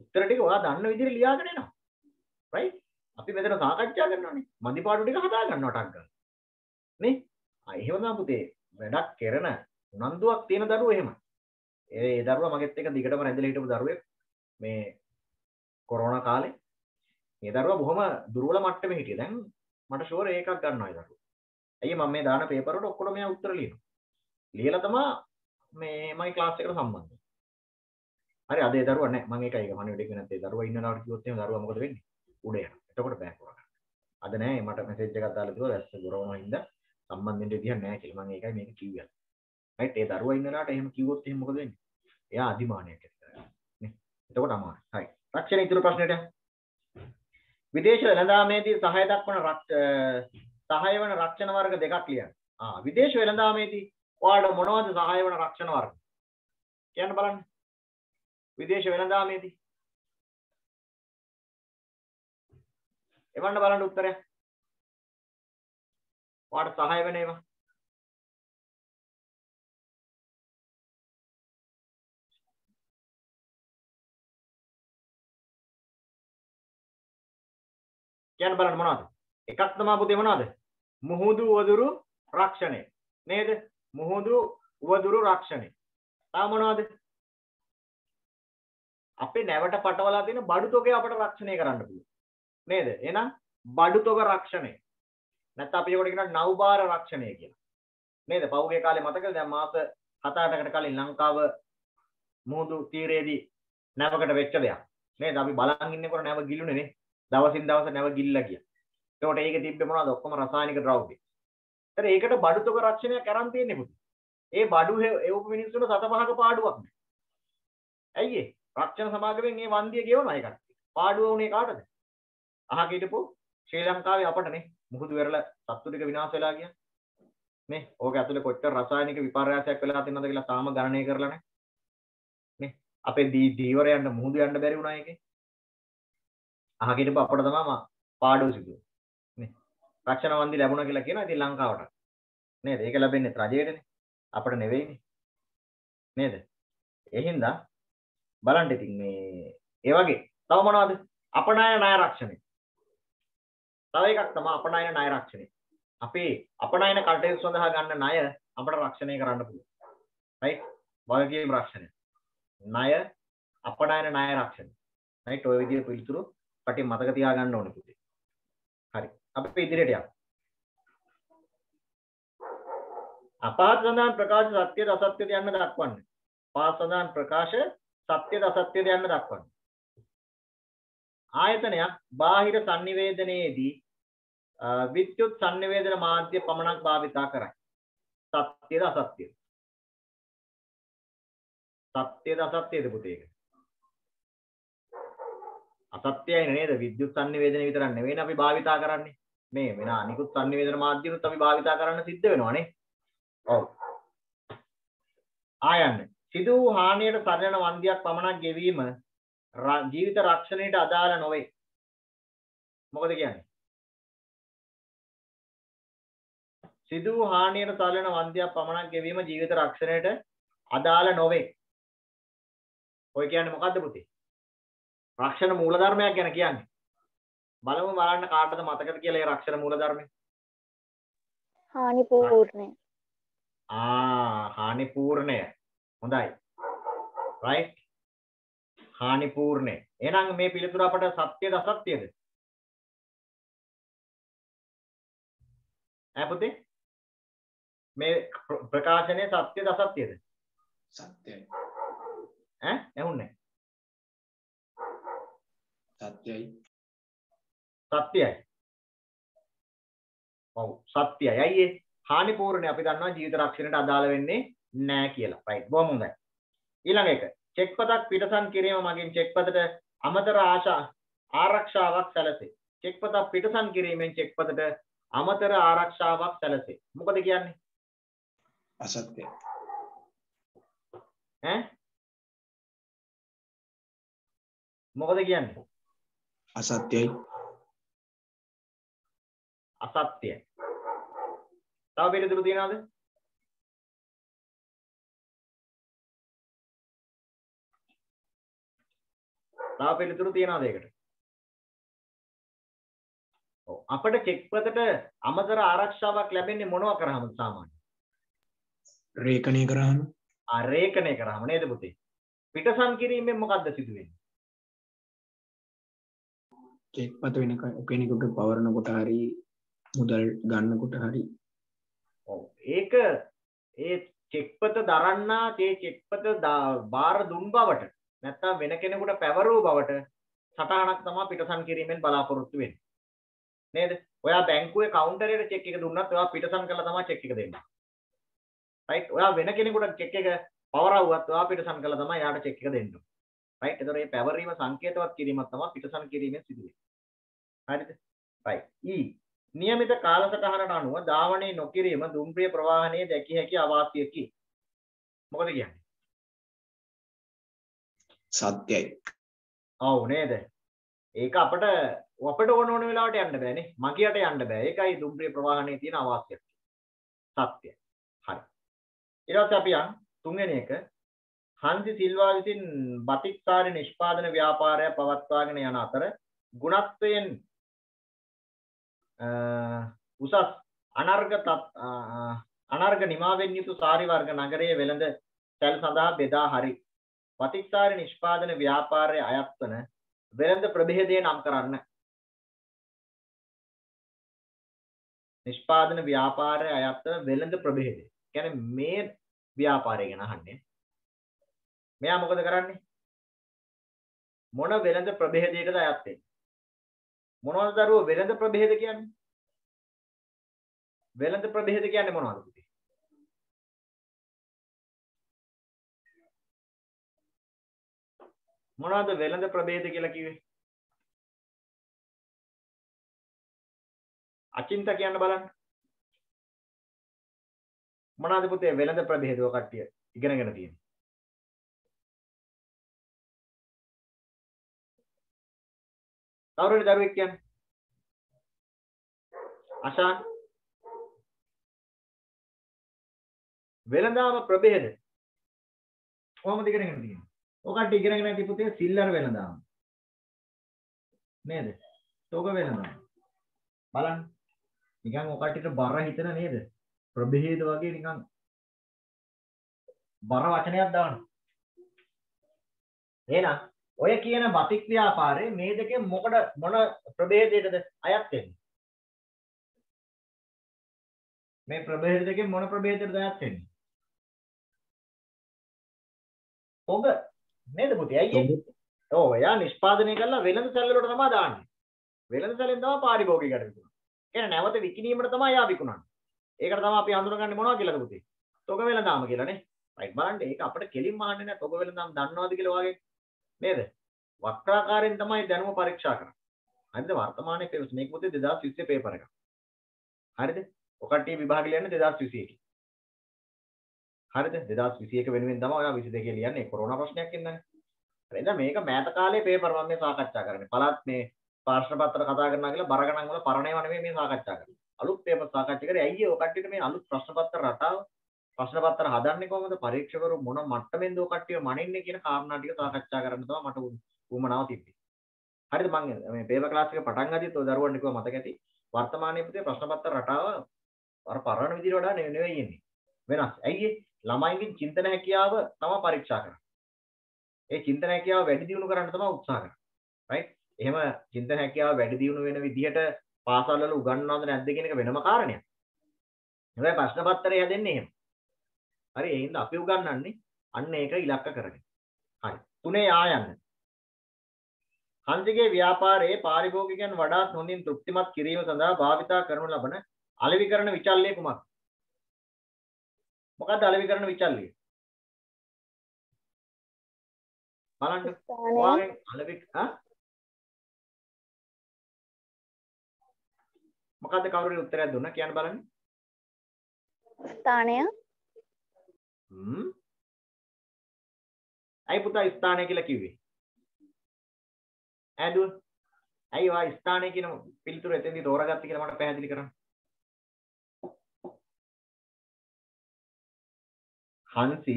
උත්තර ටික ඔයා දන්න විදිහට ලියාගෙන එනවා. right? අපි මෙතන සාකච්ඡා කරනවානේ. මදි පාඩු ටික හදා ගන්නවා ටක් ගන්න. නේ? ආ එහෙම තමයි පුතේ. වැඩක් කරන උනන්දුවක් තියෙන දරුවෝ එහෙමයි. ඒ දරුවා මගෙත් එක දිගටම රැඳිලා හිටපු දරුවෙක් මේ කොරෝනා කාලේ මේ දරුවා බොහොම දුර්වල මට්ටමේ හිටියා. දැන් මට ෂුවර් ඒකක් ගන්නවා ඒ දරුවා. ඇයි මම මේ දාන පේපර් වලට ඔක්කොම මෙයා උත්තර ලියනවා. ලියලා තමයි මේ මගේ ක්ලාස් එකට සම්බන්ධ වෙන්නේ. හරි අද ඒ දරුවා නැහැ. මම ඒකයි මම වෙඩේ නැත්නම් ඒ දරුවා ඉන්නවට කිව්වොත් එහෙම දරුවා මොකද වෙන්නේ? උඩ යනවා. එතකොට බෑ කරගන්න. අද නෑ මට මෙසේජ් එකක් දාලා තිබුණා වැස්ස ගොරවනවා හින්දා සම්බන්ධ වෙන්න විදිහක් නෑ කියලා. මම ඒකයි මේක කිව්වේ. රයිට් ඒ දරුවා ඉන්න වෙලාවට එහෙම කිව්වොත් එහෙම මොකද වෙන්නේ? එයා අධිමානයක් ඇති කරගන්නවා. නේ? එතකොට අමාරුයි. හරි. රක්ෂණ ඉතුරු ප්‍රශ්නෙට විදේශ වෙළඳාමේදී සහාය දක්වන සහාය වන රක්ෂණ වර්ග දෙකක් ලියන්න. ආ විදේශ වෙළඳාමේදී ඔයාලට මොනවද සහාය වන රක්ෂණ වර්ග? කියන්න බලන්න. විදේශ වෙළඳාමේදී එවන්න බලන්න උත්තරය. ඔයාලට සහාය වෙන ඒවා. කියන්න බලන්න මොනවද? එකක් තමයි පුතේ මොනවද? මුහුදු වදුරු රක්ෂණය. නේද? මුහුදු වදුරු රක්ෂණය. තව මොනවද? අපේ නැවට පටවලා තියෙන බඩු තොගය අපට රක්ෂණය කරන්න පුළුවන්. නේද? එහෙනම් බඩු තොග රක්ෂණය. නැත්නම් අපි ඒකට කියනවා නෞබාර රක්ෂණය කියලා. නේද? පහුගිය කාලේ මතකද දැන් මාස 7-8කට කලින් ලංකාව මුහුදු තීරයේදී නැවකට වෙච්ච දෙයක්. නේද? අපි බලන් ඉන්නකොට නැව ගිලුනේ නේ. දවසින් දවස නැව ගිල්ලා ගියා. එතකොට ඒකේ තිබ්බේ මොනවද? ඔක්කොම රසායනික ද්‍රව්‍ය. ඒතර ඒකට බඩු තොග රක්ෂණයක් අරන් තියෙන්නේ පුතේ. ඒ බඩු එවපු මිනිස්සුන්ට සත පහක පාඩුවක් නෑ. ඇයි ඒ? රක්ෂණ සමාගමෙන් මේ වන්දිය ගෙවනවා ඒකට. පාඩුව උනේ කාටද? අහක හිටපු ශ්‍රී ලංකාවේ අපට නේ මුහුදු වෙරළ සත්තු ටික විනාශ වෙලා ගියා. නේ ඕක ඇතුලේ කොච්චර රසායනික විපර්යාසයක් වෙලා තියෙනවද කියලා තාම ගණනය කරලා නැහැ. නේ අපේ දී දීවරයන්ට මුහුදු යන්න බැරි වුණා ඒකේ. අහක හිටපු අපට තමයි පාඩුව සිදුවේ. නේ රක්ෂණ වන්දි ලැබුණා කියලා කියනවා ඉතින් ලංකාවට. නේද? ඒක ලැබෙන්නේ රජයටනේ. අපට නෙවෙයිනේ. නේද? ඒ හින්දා බලන්න ඉතින් මේ ඒ වගේ තව මොනවද? අපනායන ණය රක්ෂණය. තව එකක් තමයි අපනායන ණය රක්ෂණය. අපේ අපනායන කටයුතු සඳහා ගන්න ණය අපට රක්ෂණය කරන්න පුළුවන්. රයිට්? වගකීම් රක්ෂණය. ණය අපනායන ණය රක්ෂණය. රයිට් ඔය විදිහට පිළිතුරු කටින් මතක තියාගන්න ඕනේ පුතේ. හරි. අපි ඉදිරියට යමු. අපහත් සඳහන් ප්‍රකාශ සත්‍යද අසත්‍යද යන්න දක්වන්න. පහත් සඳහන් ප්‍රකාශ සත්‍යද අසත්‍යද යන්න දක්වන්න. ආයතනයක් බාහිර sannivedanaයේදී විද්‍යුත් sannivedana මාධ්‍ය පමණක් භාවිතා කරයි. සත්‍යද අසත්‍යද? සත්‍යද අසත්‍යද පුතේ ඒක? අසත්‍යයි නේද? විද්‍යුත් sannivedana විතරක් නෙවෙයි අපි භාවිතා කරන්නේ. මේ වෙන අනිකුත් sannivedana මාධ්‍යනුත් අපි භාවිතා කරන්න සිද්ධ වෙනවානේ. ඔව්. ආයන්න. සිදු වූ හානියට සරණ වන්දියක් පමණක් ගෙවීම ජීවිත රක්ෂණයට අදාළ නොවේ. මොකද කියන්නේ? සිදු වූ හානියට සරණ වන්දියක් පමණක් ගෙවීම ජීවිත රක්ෂණයට අදාළ නොවේ. ඔය කියන්නේ මොකද්ද පුතේ? රක්ෂණ මූලධර්මයක් ගැන කියන්නේ. බලමු බලන්න කාටද මතකද කියලා ඒ රක්ෂණ මූලධර්මය. හානි පූර්ණය. ආ හානි පූර්ණය. හොඳයි. right? හානි පූර්ණය. එහෙනම් මේ පිළිතුර අපට සත්‍යද අසත්‍යද? ඈ පුතේ? මේ ප්‍රකාශනයේ සත්‍යද අසත්‍යද? සත්‍යයි. ඈ ඇහුන්නේ සත්‍යයි. සත්‍යයි. ඔව් සත්‍යයි. ඒ? හානි පූර්ණේ අපි දන්නවා ජීවිත රක්ෂණයට අදාළ වෙන්නේ නැහැ කියලා. රයිට්. බොහොම හොඳයි. ඊළඟ එක. චෙක් පතක් පිටසන් කිරීම මගින් චෙක් පතට අමතර ආශා ආරක්ෂාවක් සැලසේ. චෙක් පතක් පිටසන් කිරීමෙන් චෙක් පතට අමතර ආරක්ෂාවක් සැලසේ. මොකද කියන්නේ? අසත්‍යයි. ඈ? මොකද කියන්නේ? අසත්‍යයි. අසත්‍යයි. තව පිළිතුරු තියනවද? තව පිළිතුරු තියනවද ඒකට? ඔව් අපිට චෙක් පතට අමතර ආරක්ෂාවක් ලැබෙන්නේ මොනවා කරාමද සාමාන්‍යයෙන්? රේකණය කරාම ආරේඛනය කරාම නේද පුතේ? පිටසන් කිරීමෙන් මොකද්ද සිදු වෙන්නේ? චෙක් පත වෙන කෙනෙකුට පවරණ කොට හරි මුදල් ගන්නකොට හරි ඔව් ඒක ඒ චෙක්පත දරන්නා ඒ චෙක්පත බාර දුන් බවට නැත්නම් වෙන කෙනෙකුට පැවරූ බවට සටහනක් තමයි පිටසන් කිරීමෙන් බලාපොරොත්තු වෙන්නේ. නේද? ඔයා බැංකුවේ කවුන්ටරයට චෙක් එක දුන්නත් ඔයා පිටසන් කරලා තමයි චෙක් එක දෙන්නේ. රයිට්? ඔයා වෙන කෙනෙකුට චෙක් එක පවරවුවත් ඔයා පිටසන් කරලා තමයි යාට චෙක් එක දෙන්න. රයිට්? ඒතකොට මේ පැවරීම සංකේතවත් කිරීමක් තමයි පිටසන් කිරීමෙන් සිදු වෙන්නේ. හරිද? රයිට්. E નિયમિત කාලසටහනට අනුව ධාවනය නොකිරීම දුම්රිය ප්‍රවාහනයේ දැකිය හැකි අවාසියකි. මොකද කියන්නේ? සත්‍යයි ඔව් නේද? ඒක අපිට අපිට ඕන ඕන වෙලාවට යන්න බෑනේ. මගියට යන්න බෑ. ඒකයි දුම්රිය ප්‍රවාහනයේ තියෙන අවාසියකම. සත්‍යයි. හරි. ඊට පස්සේ අපි යන් තුන්වෙනි එක හන්සි සිල්වා විසින් බතික්සාරි නිෂ්පාදන ව්‍යාපාරය පවත්වාගෙන යන අතර ගුණත්වයෙන් උසස් අනර්ග අනර්ග නිමාවෙන් යුතු සාරි වර්ග නගරයේ වෙළඳ සැල් සඳහා බෙදා හරි පතික්සාරි නිෂ්පාදන ව්‍යාපාරයේ අයත් වන වෙළඳ ප්‍රභේදය නම් කරන්න. නිෂ්පාදන ව්‍යාපාරයේ අයත් වන වෙළඳ ප්‍රභේදය. කියන්නේ මේ ව්‍යාපාරය ගැන අහන්නේ. මෙයා මොකද කරන්නේ? මොන වෙළඳ ප්‍රභේදයකටද අයත් වෙන්නේ? මොනවද දරුවෝ වෙළඳ ප්‍රභේද කියන්නේ? වෙළඳ ප්‍රභේද කියන්නේ මොනවද? පුතේ? මොනවද වෙළඳ ප්‍රභේද කියලා කිව්වේ? අචින්ත කියන්න බලන්න. මොනවද පුතේ වෙළඳ ප්‍රභේදව කට්ටිය ඉගෙනගෙන තියෙන්නේ? කවුරුද දරුවෙක් කියන්නේ? අශාන් වෙළඳාම ප්‍රභේද කොහොමද ඉගෙනගෙන තියෙන්නේ? ඔකට ඉගෙනගෙන නැති පුතේ සිල්ලර වෙළඳාම. නේද? තෝග වෙළඳාම. බලන්න. නිකන් ඔකටට බර හිතන නේද? ප්‍රභේද වගේ නිකන් බර වචනයක් දානවා. එහෙනම් ඔය කියන බතික් ව්‍යාපාරේ මේ දෙකෙන් මොකද මොන ප්‍රභේදයකද අයත් වෙන්නේ? මේ ප්‍රභේද දෙකෙන් මොන ප්‍රභේදයකද අයත් වෙන්නේ? ඔබ නේද පුතේ අයියේ? ඔව් එයා නිෂ්පාදනය කරලා වෙළඳ සැල වලට තමයි දාන්නේ. වෙළඳ සැලෙන් තමයි පාරිභෝගිකයට විකුණන්නේ. කියන්නේ නැවත විකිණීමට තමයි එයා විකුණන්නේ. ඒකට තමයි අපි හඳුනගන්නේ මොනවද කියලාද පුතේ? තොග වෙළඳාම කියලා නේ. රයිට් බලන්න ඒක අපිට කෙලින්ම අහන්නේ නැහැ තොග වෙළඳාම දන්නවද කියලා වගේ නේද? වක්‍රාකාරයෙන් තමයි දැනුම පරීක්ෂා කරන්නේ. හරිද? වර්තමානයේ පේපර් මේක පොතේ 2020 පේපර් එක. හරිද? ඔකට්ටිය විභාග ලියන්නේ 2021. හරිද? 2021 වෙනුවෙන් තමයි ඔයා 22 ලියන්නේ. කොරෝනා ප්‍රශ්නයක් ඉන්නනේ. හරිද? මේක මෑත කාලේ පේපර් මම මේ සාකච්ඡා කරන්නේ. පළාත් මේ ප්‍රශ්න පත්‍ර කතා කරනවා කියලා බර ගණන් වල පරණ ඒවා නෙමෙයි මේ සාකච්ඡා කරන්නේ. අලුත් පේපර් සාකච්ඡා කරේ. ඇයි ඔය කට්ටියට මේ අලුත් ප්‍රශ්න පත්‍ර රටාව ප්‍රශ්න පත්‍ර හදන්නේ කොහොමද? පරීක්ෂකවරු මොන මට්ටමෙන්ද ඔය කට්ටිය මනින්නේ කියන කාරණා ටික සාකච්ඡා කරන්න තමයි මට උවමනාව තිබ්බේ. හරිද මම මේ පේපර් ක්ලාස් එක පටන් ගත්තත් ඔය දරුවන්ට කිව්වා මතක ඇති. වර්තමානයේ පුතේ ප්‍රශ්න පත්‍ර රටාව අර පරණ විදිහට වඩා නෙවෙයි එන්නේ. වෙනස්. ඇයි ළමයින්ගේ චින්තන හැකියාව තමයි පරීක්ෂා කරන්නේ. ඒ චින්තන හැකියාව වැඩි දියුණු කරන්න තමයි උත්සාහ කරන්නේ. right? එහෙම චින්තන හැකියාව වැඩි දියුණු වෙන විදිහට පාසල් වල උගන්වනවද නැද්ද කියන එක වෙනම කාරණයක්. හැබැයි ප්‍රශ්න පත්‍රය හැදෙන්නේ එහෙම. හරි ඒ හින්දා අපි උගන්වන්නේ අන්න ඒක ඉලක්ක කරගෙන. හරි. තුනේ ආයන්න. හන්දිගේ ව්‍යාපාරයේ පාරිභෝගිකයන් වඩාත් හොඳින් තෘප්තිමත් කිරීම සඳහා භාවිතා කරනු ලබන අලෙවිකරණ විචල්්‍යය කුමක්ද? මොකක්ද අලෙවිකරණ විචල්්‍යය? බලන්න. ඔයාගෙන් අලෙවි ආ මොකද්ද කවුරුරි උත්තරයක් දුන්නා කියන්න බලන්න. ස්ථානය හ්ම්. ඇයි පුතා ස්ථානය කියලා කිව්වේ? ඇදුව ඇයි ඔයා ස්ථානය කියන පිළිතුර එතෙන්දී තෝරාගත්තේ කියලා මට පැහැදිලි කරන්න. හංසි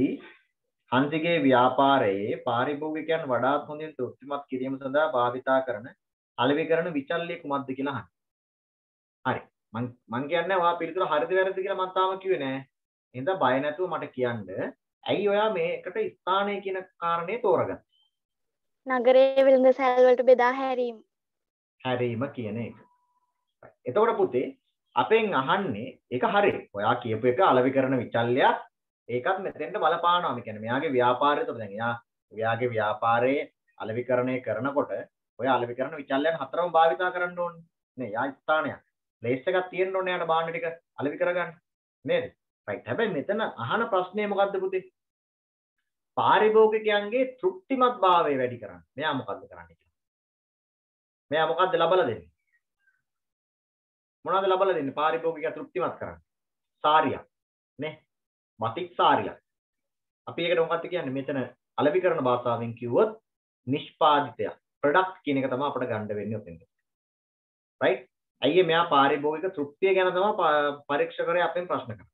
හංසිගේ ව්‍යාපාරයේ පාරිභෝගිකයන් වඩාත් හොඳින් තෘප්තිමත් කිරීම සඳහා භාවිතා කරන අලෙවිකරණ විචල්්‍ය කුමක්ද කියලා අහන්න. හරි. මං මං කියන්නේ ඔයා පිළිතුර හරිද වැරදිද කියලා මම තාම කිව්වේ නෑ. එහෙනම් බය නැතුව මට කියන්න. ඇයි ඔයා මේකට ස්ථානය කියන කාරණේ තෝරගත්තේ? නගරයේ වෙළඳ සැල් වලට බෙදා හැරීම. හැරීම කියන එක. එතකොට පුතේ අපෙන් අහන්නේ ඒක හරි. ඔයා කියපු එක අලෙවිකරණ විචල්්‍යයක් ඒකත් මෙතෙන්ට බලපානවා. මේ කියන්නේ මෙයාගේ ව්‍යාපාරය තුළ දැන් එයා එයාගේ ව්‍යාපාරයේ අලෙවිකරණය කරනකොට ඔය අලෙවිකරණ විචල්යන් හතරම භාවිතා කරන්න ඕනේ. නේ යා ස්ථානයක්. ප්ලේස් එකක් තියෙන්න ඕනේ යාට බාන්න ටික අලෙවි කරගන්න. නේද? රයිට්. හැබැයි මෙතන අහන ප්‍රශ්නේ මොකද්ද පුතේ? පාරිභෝගිකයන්ගේ තෘප්තිමත් භාවය වැඩි කරන්න. මෙයා මොකද්ද කරන්නේ කියලා. මෙයා මොකද්ද ලබලා දෙන්නේ? මොනවද ලබලා දෙන්නේ පාරිභෝගිකයා තෘප්තිමත් කරන්න? සාරියක්. නේ? මතික් සාරියක්. අපි ඒකට මොකක්ද කියන්නේ? මෙතන අලෙවි කරන භාෂාවෙන් කිව්වොත් නිෂ්පාදිතයක්. ප්‍රොඩක්ට් කියන එක තමයි අපිට ගන්න වෙන්නේ ඔතෙන්ද. රයිට්? අයියේ මෙයා පාරිභෝගික තෘප්තිය ගැන තමයි පරීක්ෂකරයා අපෙන් ප්‍රශ්න කරන්නේ.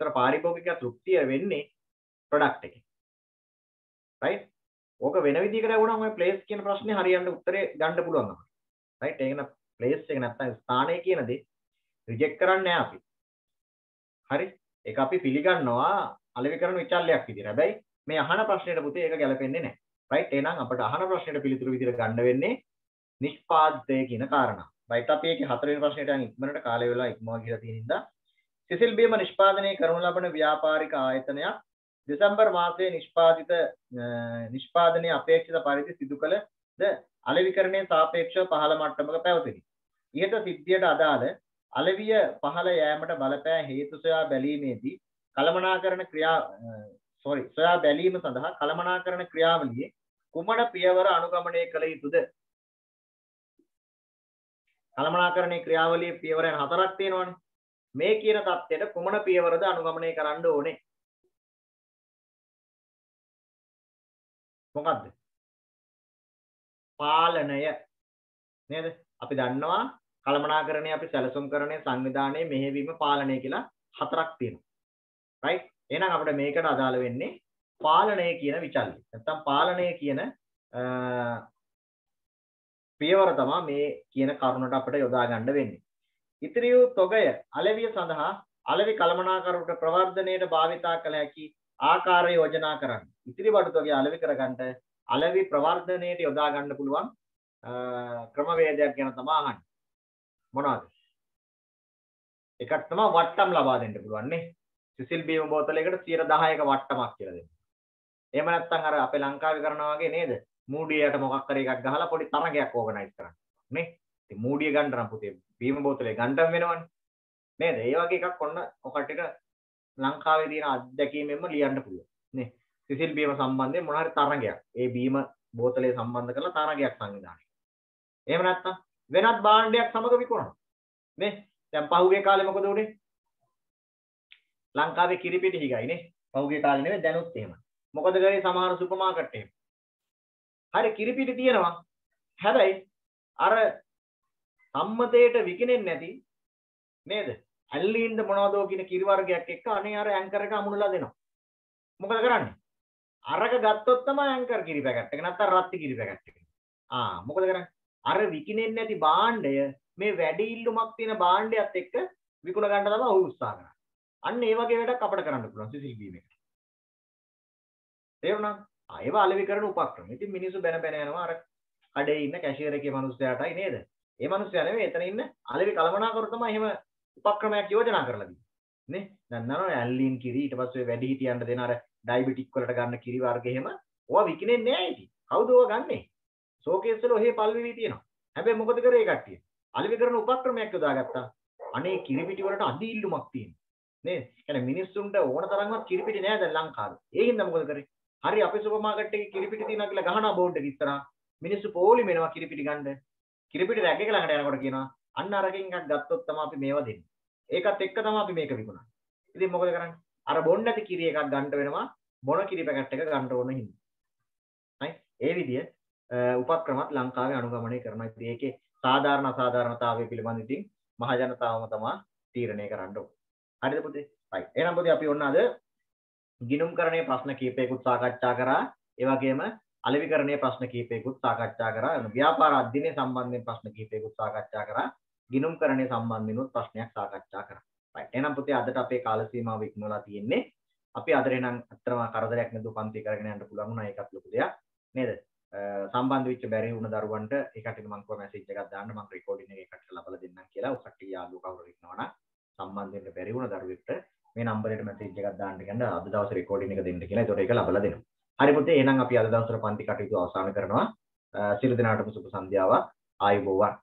ඒතර පාරිභෝගික තෘප්තිය වෙන්නේ ප්‍රොඩක්ට් එකේ. රයිට්? ඕක වෙන විදිහකට වුණාම ඔය ප්ලේස් කියන ප්‍රශ්නේ හරියන්න උත්තරේ ගන්න පුළුවන් අපිට. රයිට්? ඒක න ප්ලේස් එක නැත්තම් ස්ථානය කියන දේ රිජෙක්ට් කරන්නේ නැහැ අපි. හරි? ඒක අපි පිළිගන්නවා අලෙවි කරන විචල්යක් විදිහට. හැබැයි මේ අහන ප්‍රශ්නෙට පුතේ ඒක ගැලපෙන්නේ නැහැ. රයිට්? එහෙනම් අපිට අහන ප්‍රශ්නෙට පිළිතුරු විදිහට ගන්න වෙන්නේ නිෂ්පාදිතය කියන කාරණා. රයිට් අපි ඒකේ හතරවෙනි ප්‍රශ්නෙට යන ඉක්මනට කාලය වෙලා ඉක්මවා ගිහලා තියෙන හින්දා සිසිල් බීම නිෂ්පාදනය කරනු ලබන ව්‍යාපාරික ආයතනයක් දෙසැම්බර් මාසයේ නිෂ්පාදිත නිෂ්පාදනයේ අපේක්ෂිත පරිදි සිදු කළ ද අලෙවිකරණයේ සාපේක්ෂව පහළ මට්ටමක පැවතිනි. ඉහත සිද්ධියට අදාළ අලෙවිය පහළ යෑමට බලපෑ හේතු සොයා බැලීමේදී කළමනාකරණ ක්‍රියා සෝරි සොයා බැලීම සඳහා කළමනාකරණ ක්‍රියාවලියේ කුමන පියවර අනුගමනය කළ යුතුද? කළමනාකරණයේ ක්‍රියාවලියේ පියවරයන් හතරක් තියෙනවානේ. මේ කියන தත්ත්වයට කුමන පියවරද අනුගමනය කරන්න ඕනේ? මොකද්ද? පාලනය නේද? අපි දන්නවා කළමනාකරණය අපි සැලසුම් කරන්නේ සංවිධානයේ මෙහෙවීම පාලනය කියලා හතරක් තියෙනවා. right? එහෙනම් අපිට මේකට අදාළ වෙන්නේ පාලනය කියන විචල්ය. නැත්තම් පාලනය කියන පියවර තමයි මේ කියන කරුණට අපිට යොදා ගන්න වෙන්නේ. ඉතිරි වූ තොගය අලෙවිය සඳහා අලෙවි කළමනාකරුට ප්‍රවර්ධනයට භාවිතා කළ හැකි ආකාරය යෝජනා කරන්න. ඉතිරි බඩු තොගය අලෙවි කරගන්න අලෙවි ප්‍රවර්ධනයට යොදා ගන්න පුළුවන් ක්‍රමවේදයක් ගැන තමයි අහන්නේ. මොනවද? එකක් තමයි වට්ටම් ලබා දෙන්න පුළුවන් නේ. සිසිල් බීම බෝතලයකට 10%ක වට්ටමක් කියලා දෙන්න. එහෙම නැත්නම් අර අපේ ලංකාවේ කරනවා වගේ නේද? මූඩියට මොකක් හරි එකක් ගහලා පොඩි තරගයක් ඕගනයිස් කරන්න. නේ? ඉතින් මූඩිය ගන්න නම් පුතේ බීම බෝතලේ ගන්නම වෙනවනේ. නේද? ඒ වගේ එකක් ඔන්න ඔකට ලංකාවේ තියෙන අත්දැකීමෙන්ම ලියන්න පුළුවන්. නේ? සිසිල් බීම සම්බන්ධයෙන් මොන හරි තරගයක්. ඒ බීම බෝතලේ සම්බන්ධ කරලා තරගයක් සංවිධානය. එහෙම නැත්නම් වෙනත් භාණ්ඩයක් සමග විකුණනවා. නේ? දැන් පහුගිය කාලේ මොකද උනේ? ලංකාවේ කිරිපිටි හිගයි නේ. පහුගිය කාලේ නෙවෙයි දැනුත් එහෙම. මොකද කරේ සමහර සුපර් මාකට් එහෙම. හරි කිරිපිටි තියෙනවා. හැබැයි අර සම්මතයට විකිනෙන්නේ නැති නේද? ඇල්ලීන්ද මොනවදෝ කියන කිරි වර්ගයක් එක්ක අනේ අර ඇන්කර් එක අමුණලා දෙනවා. මොකද කරන්නේ? අරක ගත්තොත් තමයි ඇන්කර් කිරි පැකට් එක නැත්නම් රත්ති කිරි පැකට් එක. ආ මොකද කරන්නේ? අර විකිනෙන්නේ නැති භාණ්ඩය මේ වැඩි ඉල්ලුමක් තියෙන භාණ්ඩයත් එක්ක විකුණ ගන්න තමයි ඔහු උත්සාහ කරන්නේ. අන්න ඒ වගේ වැඩක් අපිට කරන්න පුළුවන් සිසිල් බීම් එකට. තේරුණාද? ආ ඒවා අලෙවි කරන උපක්‍රම. ඉතින් මිනිස්සු බැන බැන යනවා අර කඩේ ඉන්න කැෂියර් එකේ මිනිස්සයාටයි නේද? ඒ මිනිස්සයා නෙවෙයි එතන ඉන්න අලෙවි කළමනාකරු තමයි එහෙම උපක්‍රමයක් යෝජනා කරලා දෙන්නේ. නේ? දැන් නරෝ ඇල්ලින් කිරි ඊට පස්සේ වැඩි හිටියන්ට දෙන අර ඩයබටික් වලට ගන්න කිරි වර්ග එහෙම ඕවා විකිනෙන්නේ නැහැ ඉතින්. කවුද ඕවා ගන්නෙ? ෂෝකේස් වල ඔහේ පල්විවි තියෙනවා. හැබැයි මොකද කරේ කට්ටිය? අලෙවි කරන උපක්‍රමයක් යොදාගත්තා. අනේ කිරිපිටි වලට අඩි ඉල්ලුමක් තියෙනවා. නේද? يعني මිනිස්සුන්ට ඕන තරම්වත් කිරිපිටි නෑ දැන් ලංකාවේ. ඒ හින්දා මොකද කරේ? හරි අපේ සුපර් මාකට් එකේ කිරිපිටි තියෙනවා කියලා ගහනවා බෝඩ් එක ඉස්සරහා. මිනිස්සු පොලි මෙනවා කිරිපිටි ගන්න. කිරිපිටි රැග් එක ළඟට යනකොට කියනවා අන්න අරකින් එකක් ගත්තොත් තමයි අපි මේව දෙන්නේ. ඒකත් එක්ක තමයි අපි මේක විකුණන්නේ. ඉතින් මොකද කරන්නේ? අර බොන්න නැති කිරි එකක් ගන්න වෙනවා. බොන කිරි පැකට් එක ගන්න ඕන හින්දා. හරි? ඒ විදිය උපක්‍රමත් ලංකාවේ අනුගමනය කරනවා. ඉතින් ඒකේ සාධාරණ අසාධාරණතාවය පිළිබඳ ඉතින් මහ ජනතාවම තමයි තීරණය කරන්න ඕනේ. හරිද පුතේ? right. එහෙනම් පුතේ අපි ඔන්න අද ගිනුම්කරණයේ ප්‍රශ්න කීපයකුත් සාකච්ඡා කරා. ඒ වගේම අලෙවිකරණයේ ප්‍රශ්න කීපයකුත් සාකච්ඡා කරා. ව්‍යාපාර අධ්‍යයනය සම්බන්ධයෙන් ප්‍රශ්න කීපයකුත් සාකච්ඡා කරා. ගිනුම්කරණය සම්බන්ධිනුත් ප්‍රශ්නයක් සාකච්ඡා කරා. right. එහෙනම් පුතේ අදට අපේ කාල සීමාව ඉක්මවලා තියෙන්නේ. අපි අද එනම් අත්‍තරම කරදරයක් නැතුව පන්ති කරගෙන යන්න පුළුවන් වුණා ඒකත් ලොකු දෙයක්. නේද? සම්බන්ධ වෙච්ච බැරි වුණ දරුවන්ට ඒකට මම කිව්වා මැසේජ් එකක් දාන්න මම රෙකෝඩින් එක එකට ලබලා දෙන්නම් කියලා. ඔය කට්ටිය යාළුවෝ කවුරු ඉන්නවනම් සම්බන්ධ වෙන්න බැරි වුණ දරුවෙක්ට මේ නම්බරයට මැසේජ් එකක් දාන්න කියන්න අද දවසේ රෙකෝඩින් එක දෙන්න කියලා. ඒතකොට ඒක ලබලා දෙනවා. හරි පුතේ එහෙනම් අපි අද දවසේ පන්ති කටයුතු අවසන් කරනවා. සියලු දෙනාටම සුබ සන්ධ්‍යාවක් ආයුබෝවන්.